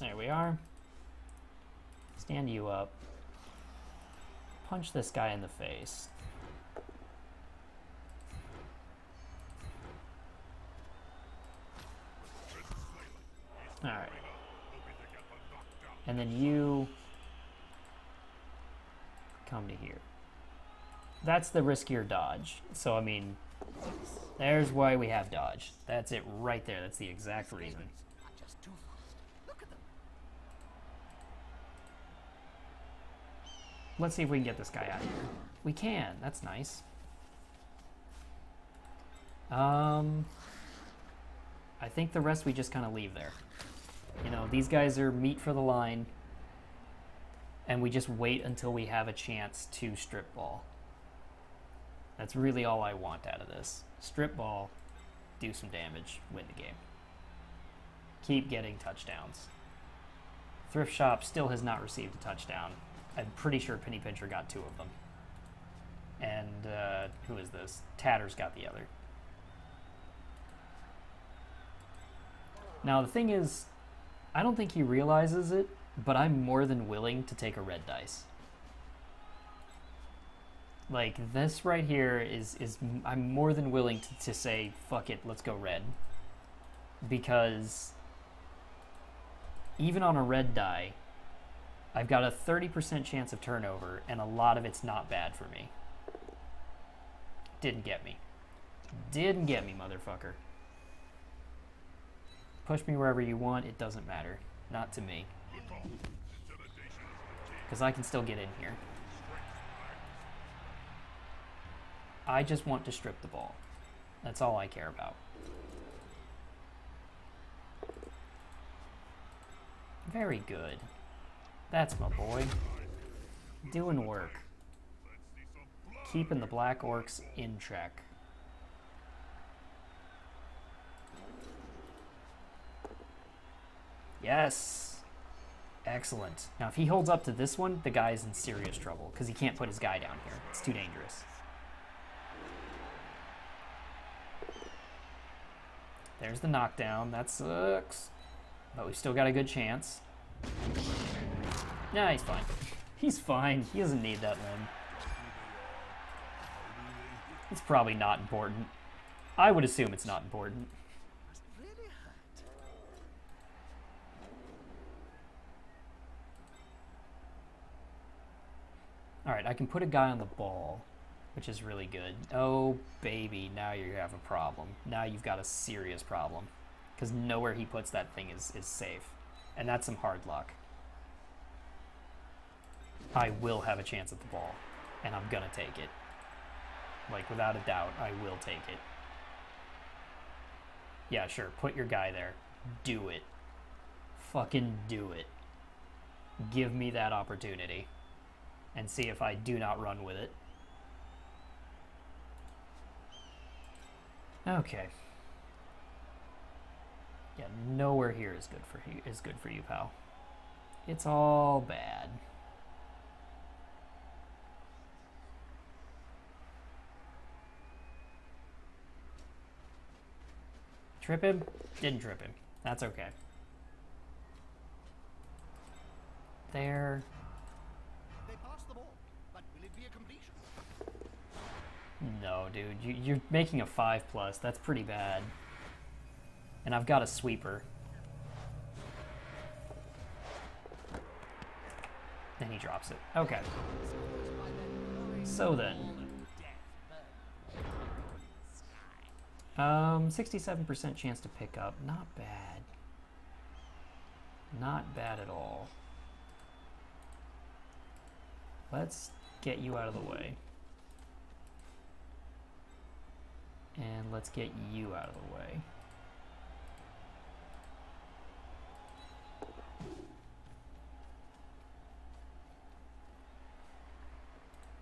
There we are. Stand you up. Punch this guy in the face. Alright. Hoping to get the knockdown. And then you come to here. That's the riskier dodge. So, I mean, there's why we have dodge. That's it right there. That's the exact reason. Not just too fast. Look at them. Let's see if we can get this guy out of here. We can. That's nice. Um, I think the rest we just kind of leave there. You know, these guys are meat for the line, and we just wait until we have a chance to strip ball. That's really all I want out of this. Strip ball, do some damage, win the game. Keep getting touchdowns. Thrift Shop still has not received a touchdown. I'm pretty sure Penny Pincher got two of them. And uh, who is this? Tatters got the other. Now, the thing is, I don't think he realizes it, but I'm more than willing to take a red dice. Like, this right here is, is I'm more than willing to, to say, fuck it, let's go red. Because even on a red die, I've got a 30% chance of turnover, and a lot of it's not bad for me. Didn't get me. Didn't get me, motherfucker. Push me wherever you want, it doesn't matter. Not to me. Because I can still get in here. I just want to strip the ball. That's all I care about. Very good. That's my boy. Doing work. Keeping the Black Orcs in check. Yes. Excellent. Now, if he holds up to this one, the guy is in serious trouble because he can't put his guy down here. It's too dangerous. There's the knockdown. That sucks. But we still got a good chance. Nah, he's fine. He's fine. He doesn't need that limb. It's probably not important. I would assume it's not important. Must really hurt. Alright, I can put a guy on the ball, which is really good. Oh, baby, now you have a problem. Now you've got a serious problem. Because nowhere he puts that thing is, is safe. And that's some hard luck. I will have a chance at the ball, and I'm gonna take it. Like, without a doubt, I will take it. Yeah, sure, put your guy there. Do it. Fucking do it. Give me that opportunity and see if I do not run with it. Okay. Yeah, nowhere here is good for you, is good for you, pal. It's all bad. Trip him? Didn't trip him. That's okay. There. They passed the ball, but will it be a completion? No, dude, you, you're making a five plus. That's pretty bad. And I've got a sweeper. Then he drops it. Okay. So then, um, 67% chance to pick up. Not bad. Not bad at all. Let's get you out of the way. And let's get you out of the way.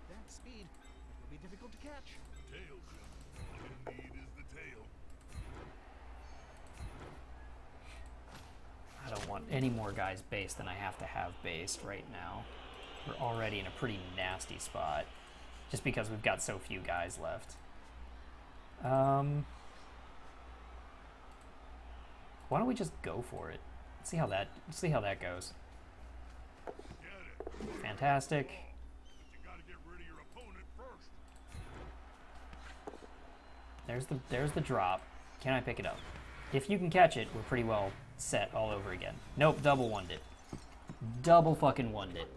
That speed, will be difficult to catch. Tail, Jim. All you need is the tail. I don't want any more guys based than I have to have based right now. We're already in a pretty nasty spot just because we've got so few guys left. Um, why don't we just go for it? See how that see how that goes. Fantastic. There's the there's the drop. Can I pick it up? If you can catch it, we're pretty well set all over again. Nope, double one it. Double fucking one it.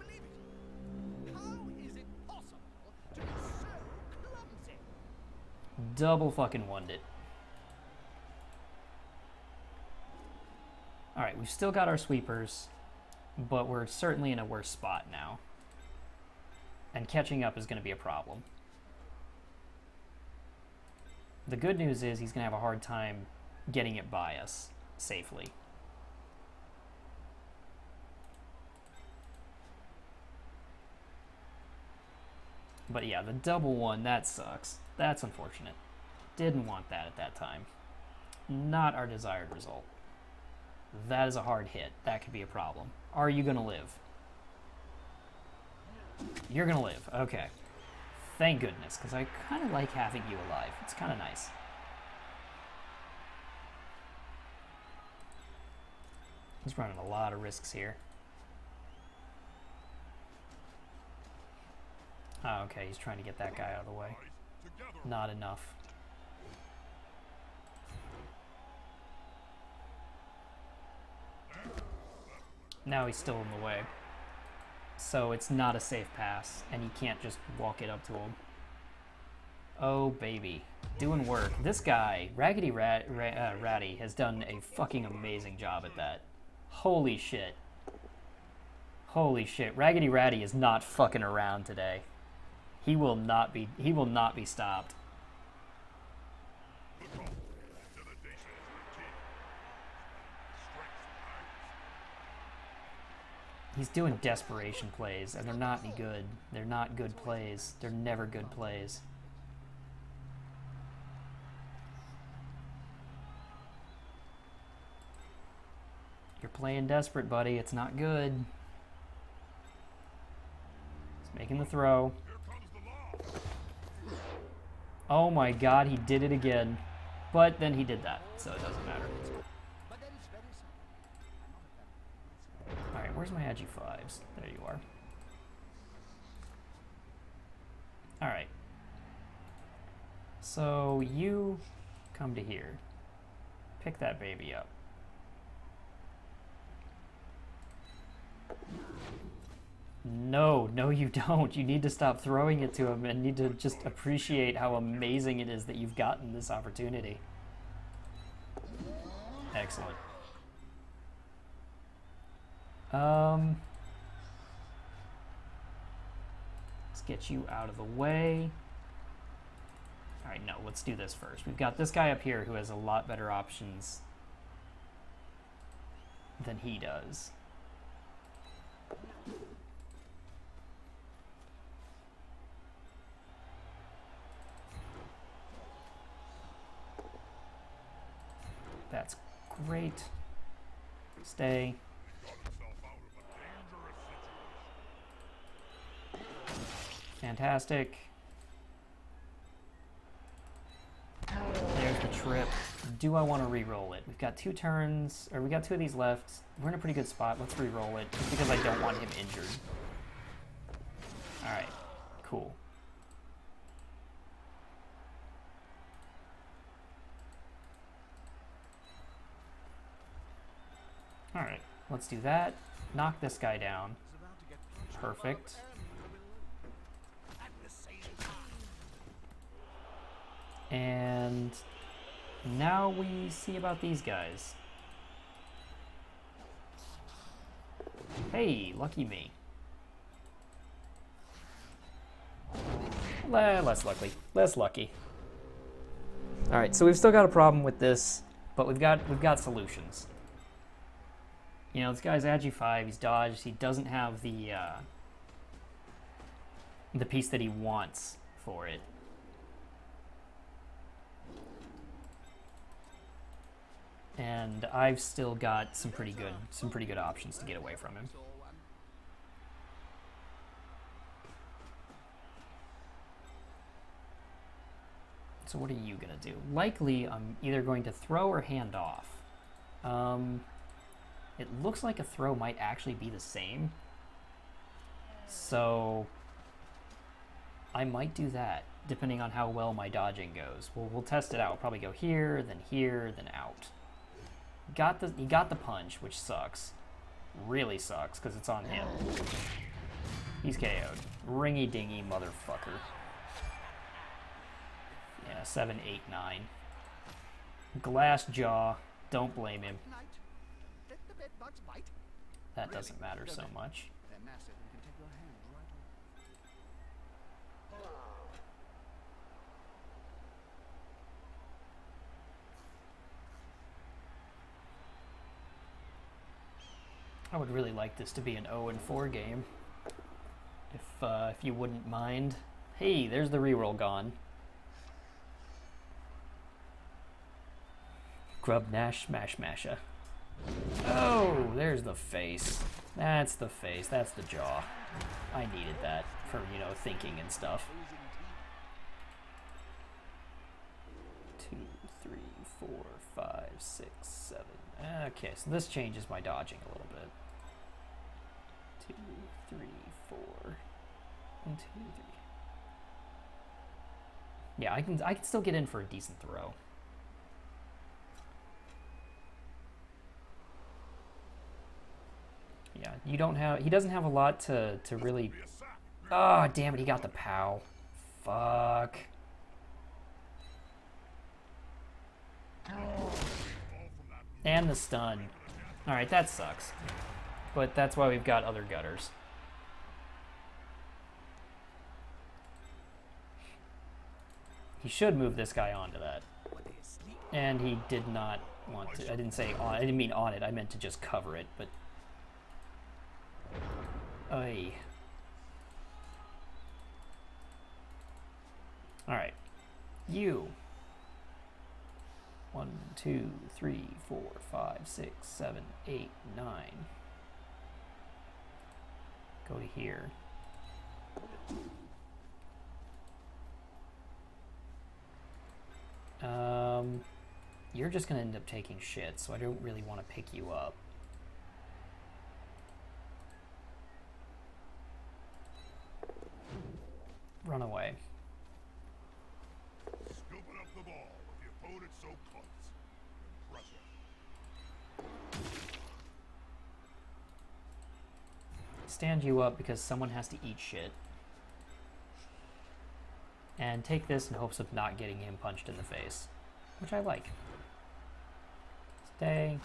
Double fucking one it. Alright, we've still got our sweepers, but we're certainly in a worse spot now. And catching up is going to be a problem. The good news is he's going to have a hard time getting it by us safely. But yeah, the double one, that sucks. That's unfortunate. Didn't want that at that time. Not our desired result. That is a hard hit. That could be a problem. Are you going to live? You're going to live. Okay. Thank goodness, because I kind of like having you alive. It's kind of nice. He's running a lot of risks here. Oh, okay, he's trying to get that guy out of the way. Not enough. Now he's still in the way. So it's not a safe pass, and he can't just walk it up to him. Oh, baby. Doing work. This guy, Raggedy Rat, Ra- uh, Ratty, has done a fucking amazing job at that. Holy shit. Holy shit. Raggedy Ratty is not fucking around today. He will not be he will not be stopped. He's doing desperation plays, and they're not any good. They're not good plays. They're never good plays. You're playing desperate, buddy. It's not good. He's making the throw. Here comes the law. Oh my god, he did it again. But then he did that, so it doesn't matter. Alright, where's my Agi 5s? There you are. Alright. So you come to here. Pick that baby up. No, no, you don't. You need to stop throwing it to him and need to just appreciate how amazing it is that you've gotten this opportunity. Excellent. Um, let's get you out of the way. All right, no, let's do this first. We've got this guy up here who has a lot better options than he does. That's great. Stay. Fantastic. There's the trip. Do I want to re-roll it? We've got two turns, or we got two of these left. We're in a pretty good spot. Let's re-roll it, just because I don't want him injured. All right, cool. All right, let's do that. Knock this guy down. Perfect. And now we see about these guys. Hey, lucky me. Le- less lucky. Less lucky. All right, so we've still got a problem with this, but we've got we've got solutions. You know, this guy's Agi five. He's dodged. He doesn't have the uh, the piece that he wants for it. and I've still got some pretty good some pretty good options to get away from him. So, what are you gonna do? Likely, I'm either going to throw or hand off. Um, it looks like a throw might actually be the same. So I might do that, depending on how well my dodging goes. We'll, we'll test it out. We'll probably go here, then here, then out. Got the he got the punch, which sucks. Really sucks because it's on him. He's KO'd. Ringy dingy motherfucker. Yeah, seven, eight, nine. Glass jaw. Don't blame him. That doesn't matter so much. I would really like this to be an 0 and 4 game. If, uh, if you wouldn't mind. Hey, there's the reroll gone. Grub Nash Smash Masha. Oh, there's the face. That's the face. That's the jaw. I needed that for, you know, thinking and stuff. Two, three, four, five, six, seven. Okay, so this changes my dodging a little bit. Two, three, four. One, two, three. Yeah, I can I can still get in for a decent throw. Yeah, you don't have he doesn't have a lot to to really. Oh, damn it, he got the pow. Fuck. And the stun. Alright, that sucks. But that's why we've got other gutters. He should move this guy onto that. And he did not want to. I didn't say on. I didn't mean on it. I meant to just cover it, but. Oy. Alright. You. One, two, three, four, five, six, seven, eight, nine. Go to here. Um, you're just gonna end up taking shit, so I don't really want to pick you up. Run away. Scooping up the ball with the opponent so close. Impressive. stand you up because someone has to eat shit. And take this in hopes of not getting him punched in the face, which I like. Stay.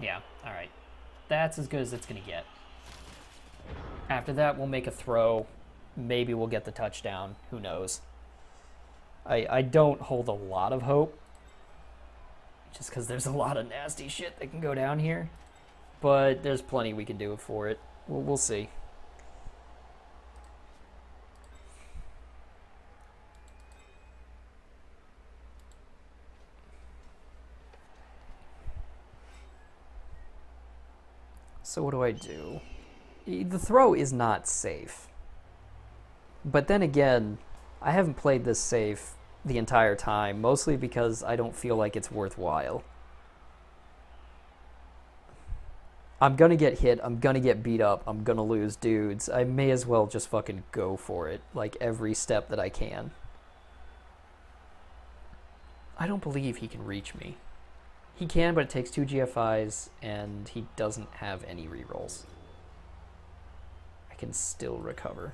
Yeah, alright. That's as good as it's going to get. After that, we'll make a throw. Maybe we'll get the touchdown. Who knows? I, I don't hold a lot of hope. Just because there's a lot of nasty shit that can go down here but there's plenty we can do for it. We'll, we'll see. So what do I do? The throw is not safe. But then again, I haven't played this safe the entire time, mostly because I don't feel like it's worthwhile. I'm gonna get hit, I'm gonna get beat up, I'm gonna lose dudes. I may as well just fucking go for it, like every step that I can. I don't believe he can reach me. He can, but it takes two GFIs, and he doesn't have any rerolls. Can still recover.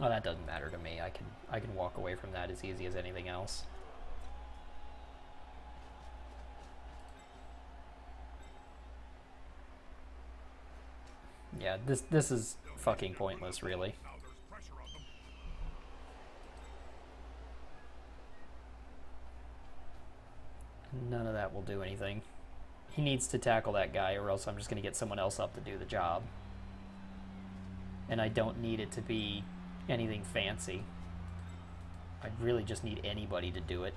Oh, that doesn't matter to me. I can I can walk away from that as easy as anything else. Yeah, this this is fucking pointless, really. None of that will do anything. He needs to tackle that guy, or else I'm just going to get someone else up to do the job. And I don't need it to be anything fancy. I really just need anybody to do it.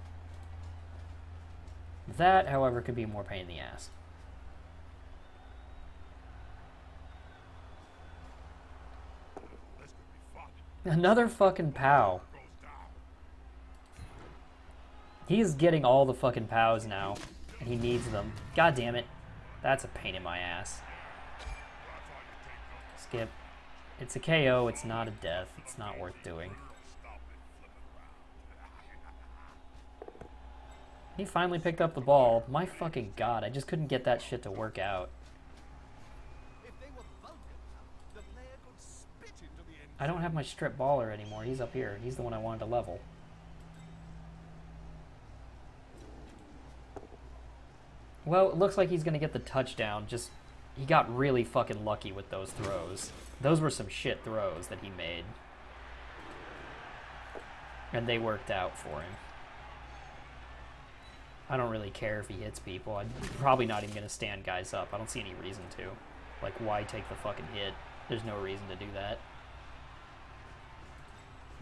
That, however, could be more pain in the ass. Another fucking POW. He's getting all the fucking POWs now, he needs them. God damn it. That's a pain in my ass. Skip. It's a KO, it's not a death. It's not worth doing. He finally picked up the ball. My fucking god, I just couldn't get that shit to work out. I don't have my strip baller anymore. He's up here. He's the one I wanted to level. Well, it looks like he's gonna get the touchdown. Just he got really fucking lucky with those throws. Those were some shit throws that he made. And they worked out for him. I don't really care if he hits people. I'm probably not even gonna stand guys up. I don't see any reason to. Like, why take the fucking hit? There's no reason to do that.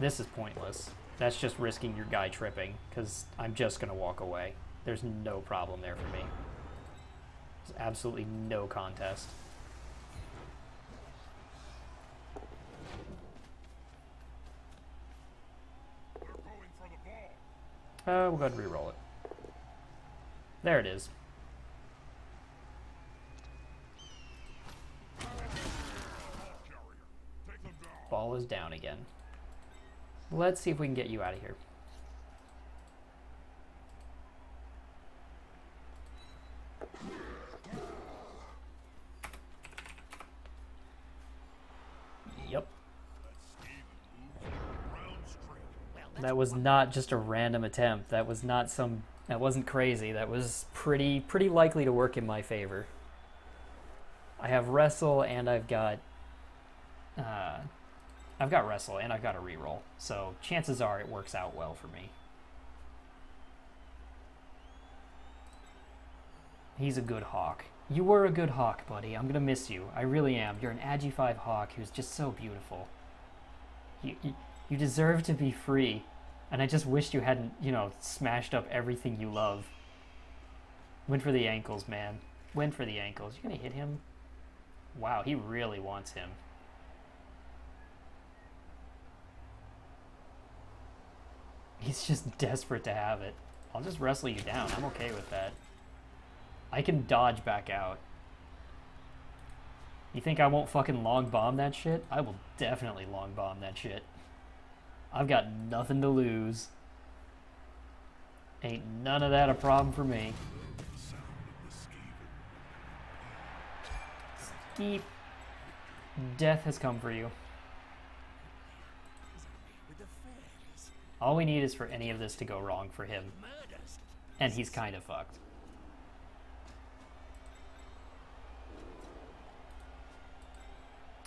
This is pointless. That's just risking your guy tripping, because I'm just going to walk away. There's no problem there for me. There's absolutely no contest. Uh, we'll go ahead and re-roll it. There it is. Ball is down again. Let's see if we can get you out of here. Yep. Let Skaven move to Brown Street. Well, that's That was not just a random attempt. That was not some that wasn't crazy. That was pretty pretty likely to work in my favor. I have wrestle and I've got uh I've got wrestle and I've got a reroll. So chances are it works out well for me. He's a good hawk. You were a good hawk, buddy. I'm gonna miss you. I really am. You're an Agi 5 hawk who's just so beautiful. You, you, you deserve to be free. And I just wished you hadn't, you know, smashed up everything you love. Went for the ankles, man. Went for the ankles. You gonna hit him? Wow, he really wants him. He's just desperate to have it. I'll just wrestle you down. I'm okay with that. I can dodge back out. You think I won't fucking long bomb that shit? I will definitely long bomb that shit. I've got nothing to lose. Ain't none of that a problem for me. Deep. Death has come for you. All we need is for any of this to go wrong for him. And he's kind of fucked.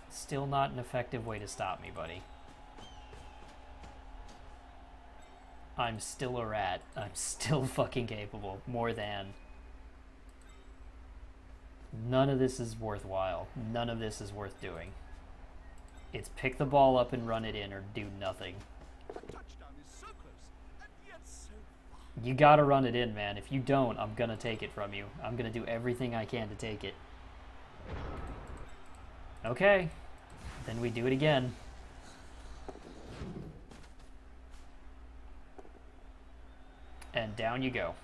Still not an effective way to stop me, buddy. I'm still a rat. I'm still fucking capable. More than. None of this is worthwhile. None of this is worth doing. It's pick the ball up and run it in or do nothing. You gotta run it in, man. If you don't, I'm gonna take it from you. I'm gonna do everything I can to take it. Okay. Then we do it again. And down you go.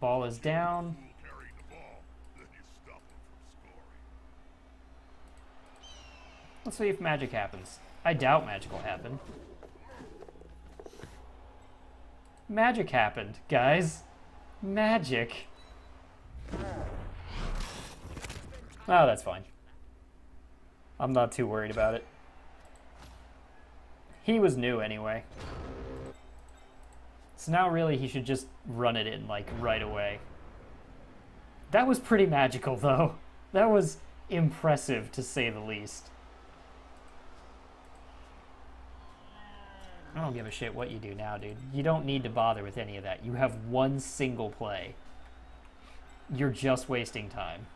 Ball is down. Let's see if magic happens. I doubt magic will happen. Magic happened, guys. Magic. Oh, that's fine. I'm not too worried about it. He was new anyway. So now really he should just run it in like right away. That was pretty magical though. That was impressive to say the least. I don't give a shit what you do now, dude. You don't need to bother with any of that. You have one single play. You're just wasting time.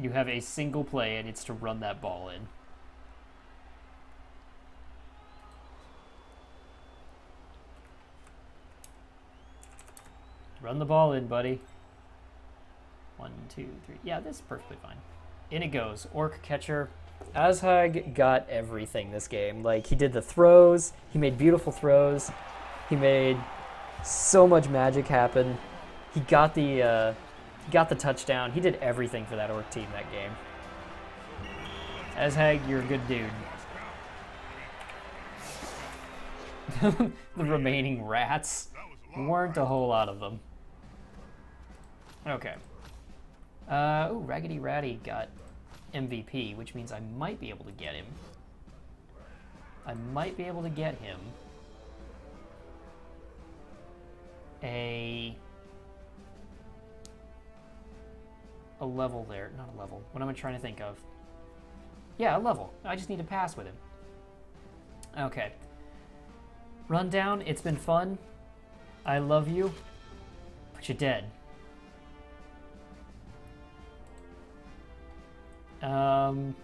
You have a single play, and it's to run that ball in. Run the ball in, buddy. One, two, three. Yeah, this is perfectly fine. In it goes. Orc catcher. Azhag got everything this game. Like, he did the throws, he made beautiful throws, he made so much magic happen. He got the uh, got the touchdown. He did everything for that orc team that game. Azhag, you're a good dude. the remaining rats weren't a whole lot of them. Okay. Uh, ooh, Raggedy Ratty got MVP, which means I might be able to get him. I might be able to get him a a level there. Not a level. What am I trying to think of? Yeah, a level. I just need to pass with him. Okay. Run Down, it's been fun. I love you, but you're dead. Um,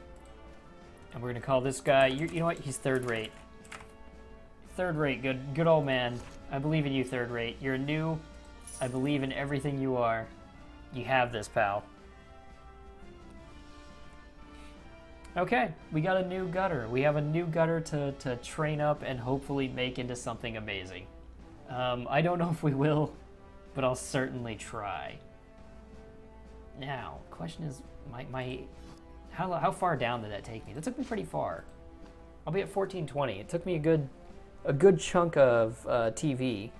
and we're gonna call this guy. You, you know what? He's third rate. Third rate. Good, good old man. I believe in you, third rate. You're new. I believe in everything you are. You have this, pal. Okay, we got a new gutter. We have a new gutter to, to train up and hopefully make into something amazing. Um, I don't know if we will, but I'll certainly try. Now, question is, my, my how, how far down did that take me? That took me pretty far. I'll be at 1420. It took me a good a good chunk of uh, TV.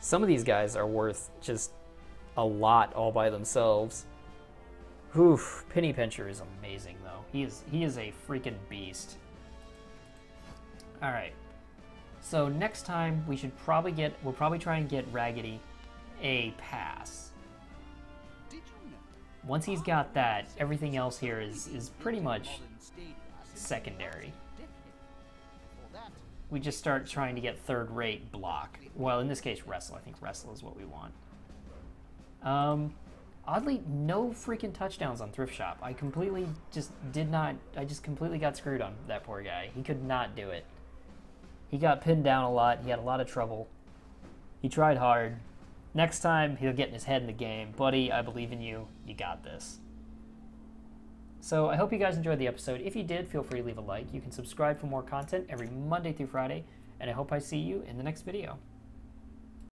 Some of these guys are worth just a lot all by themselves. Oof, Penny Pincher is amazing. He is he is a freaking beast. All right. So next time we should probably get we'll probably try and get Raggedy a pass. Once he's got that, everything else here is is pretty much secondary. We just start trying to get third rate block. Well, in this case, wrestle. I think wrestle is what we want. Um, oddly, no freaking touchdowns on Thrift Shop. I completely just did not. I just completely got screwed on that poor guy. He could not do it. He got pinned down a lot. He had a lot of trouble. He tried hard. Next time, he'll get in his head in the game. Buddy, I believe in you. You got this. So I hope you guys enjoyed the episode. If you did, feel free to leave a like. You can subscribe for more content every Monday through Friday, and I hope I see you in the next video.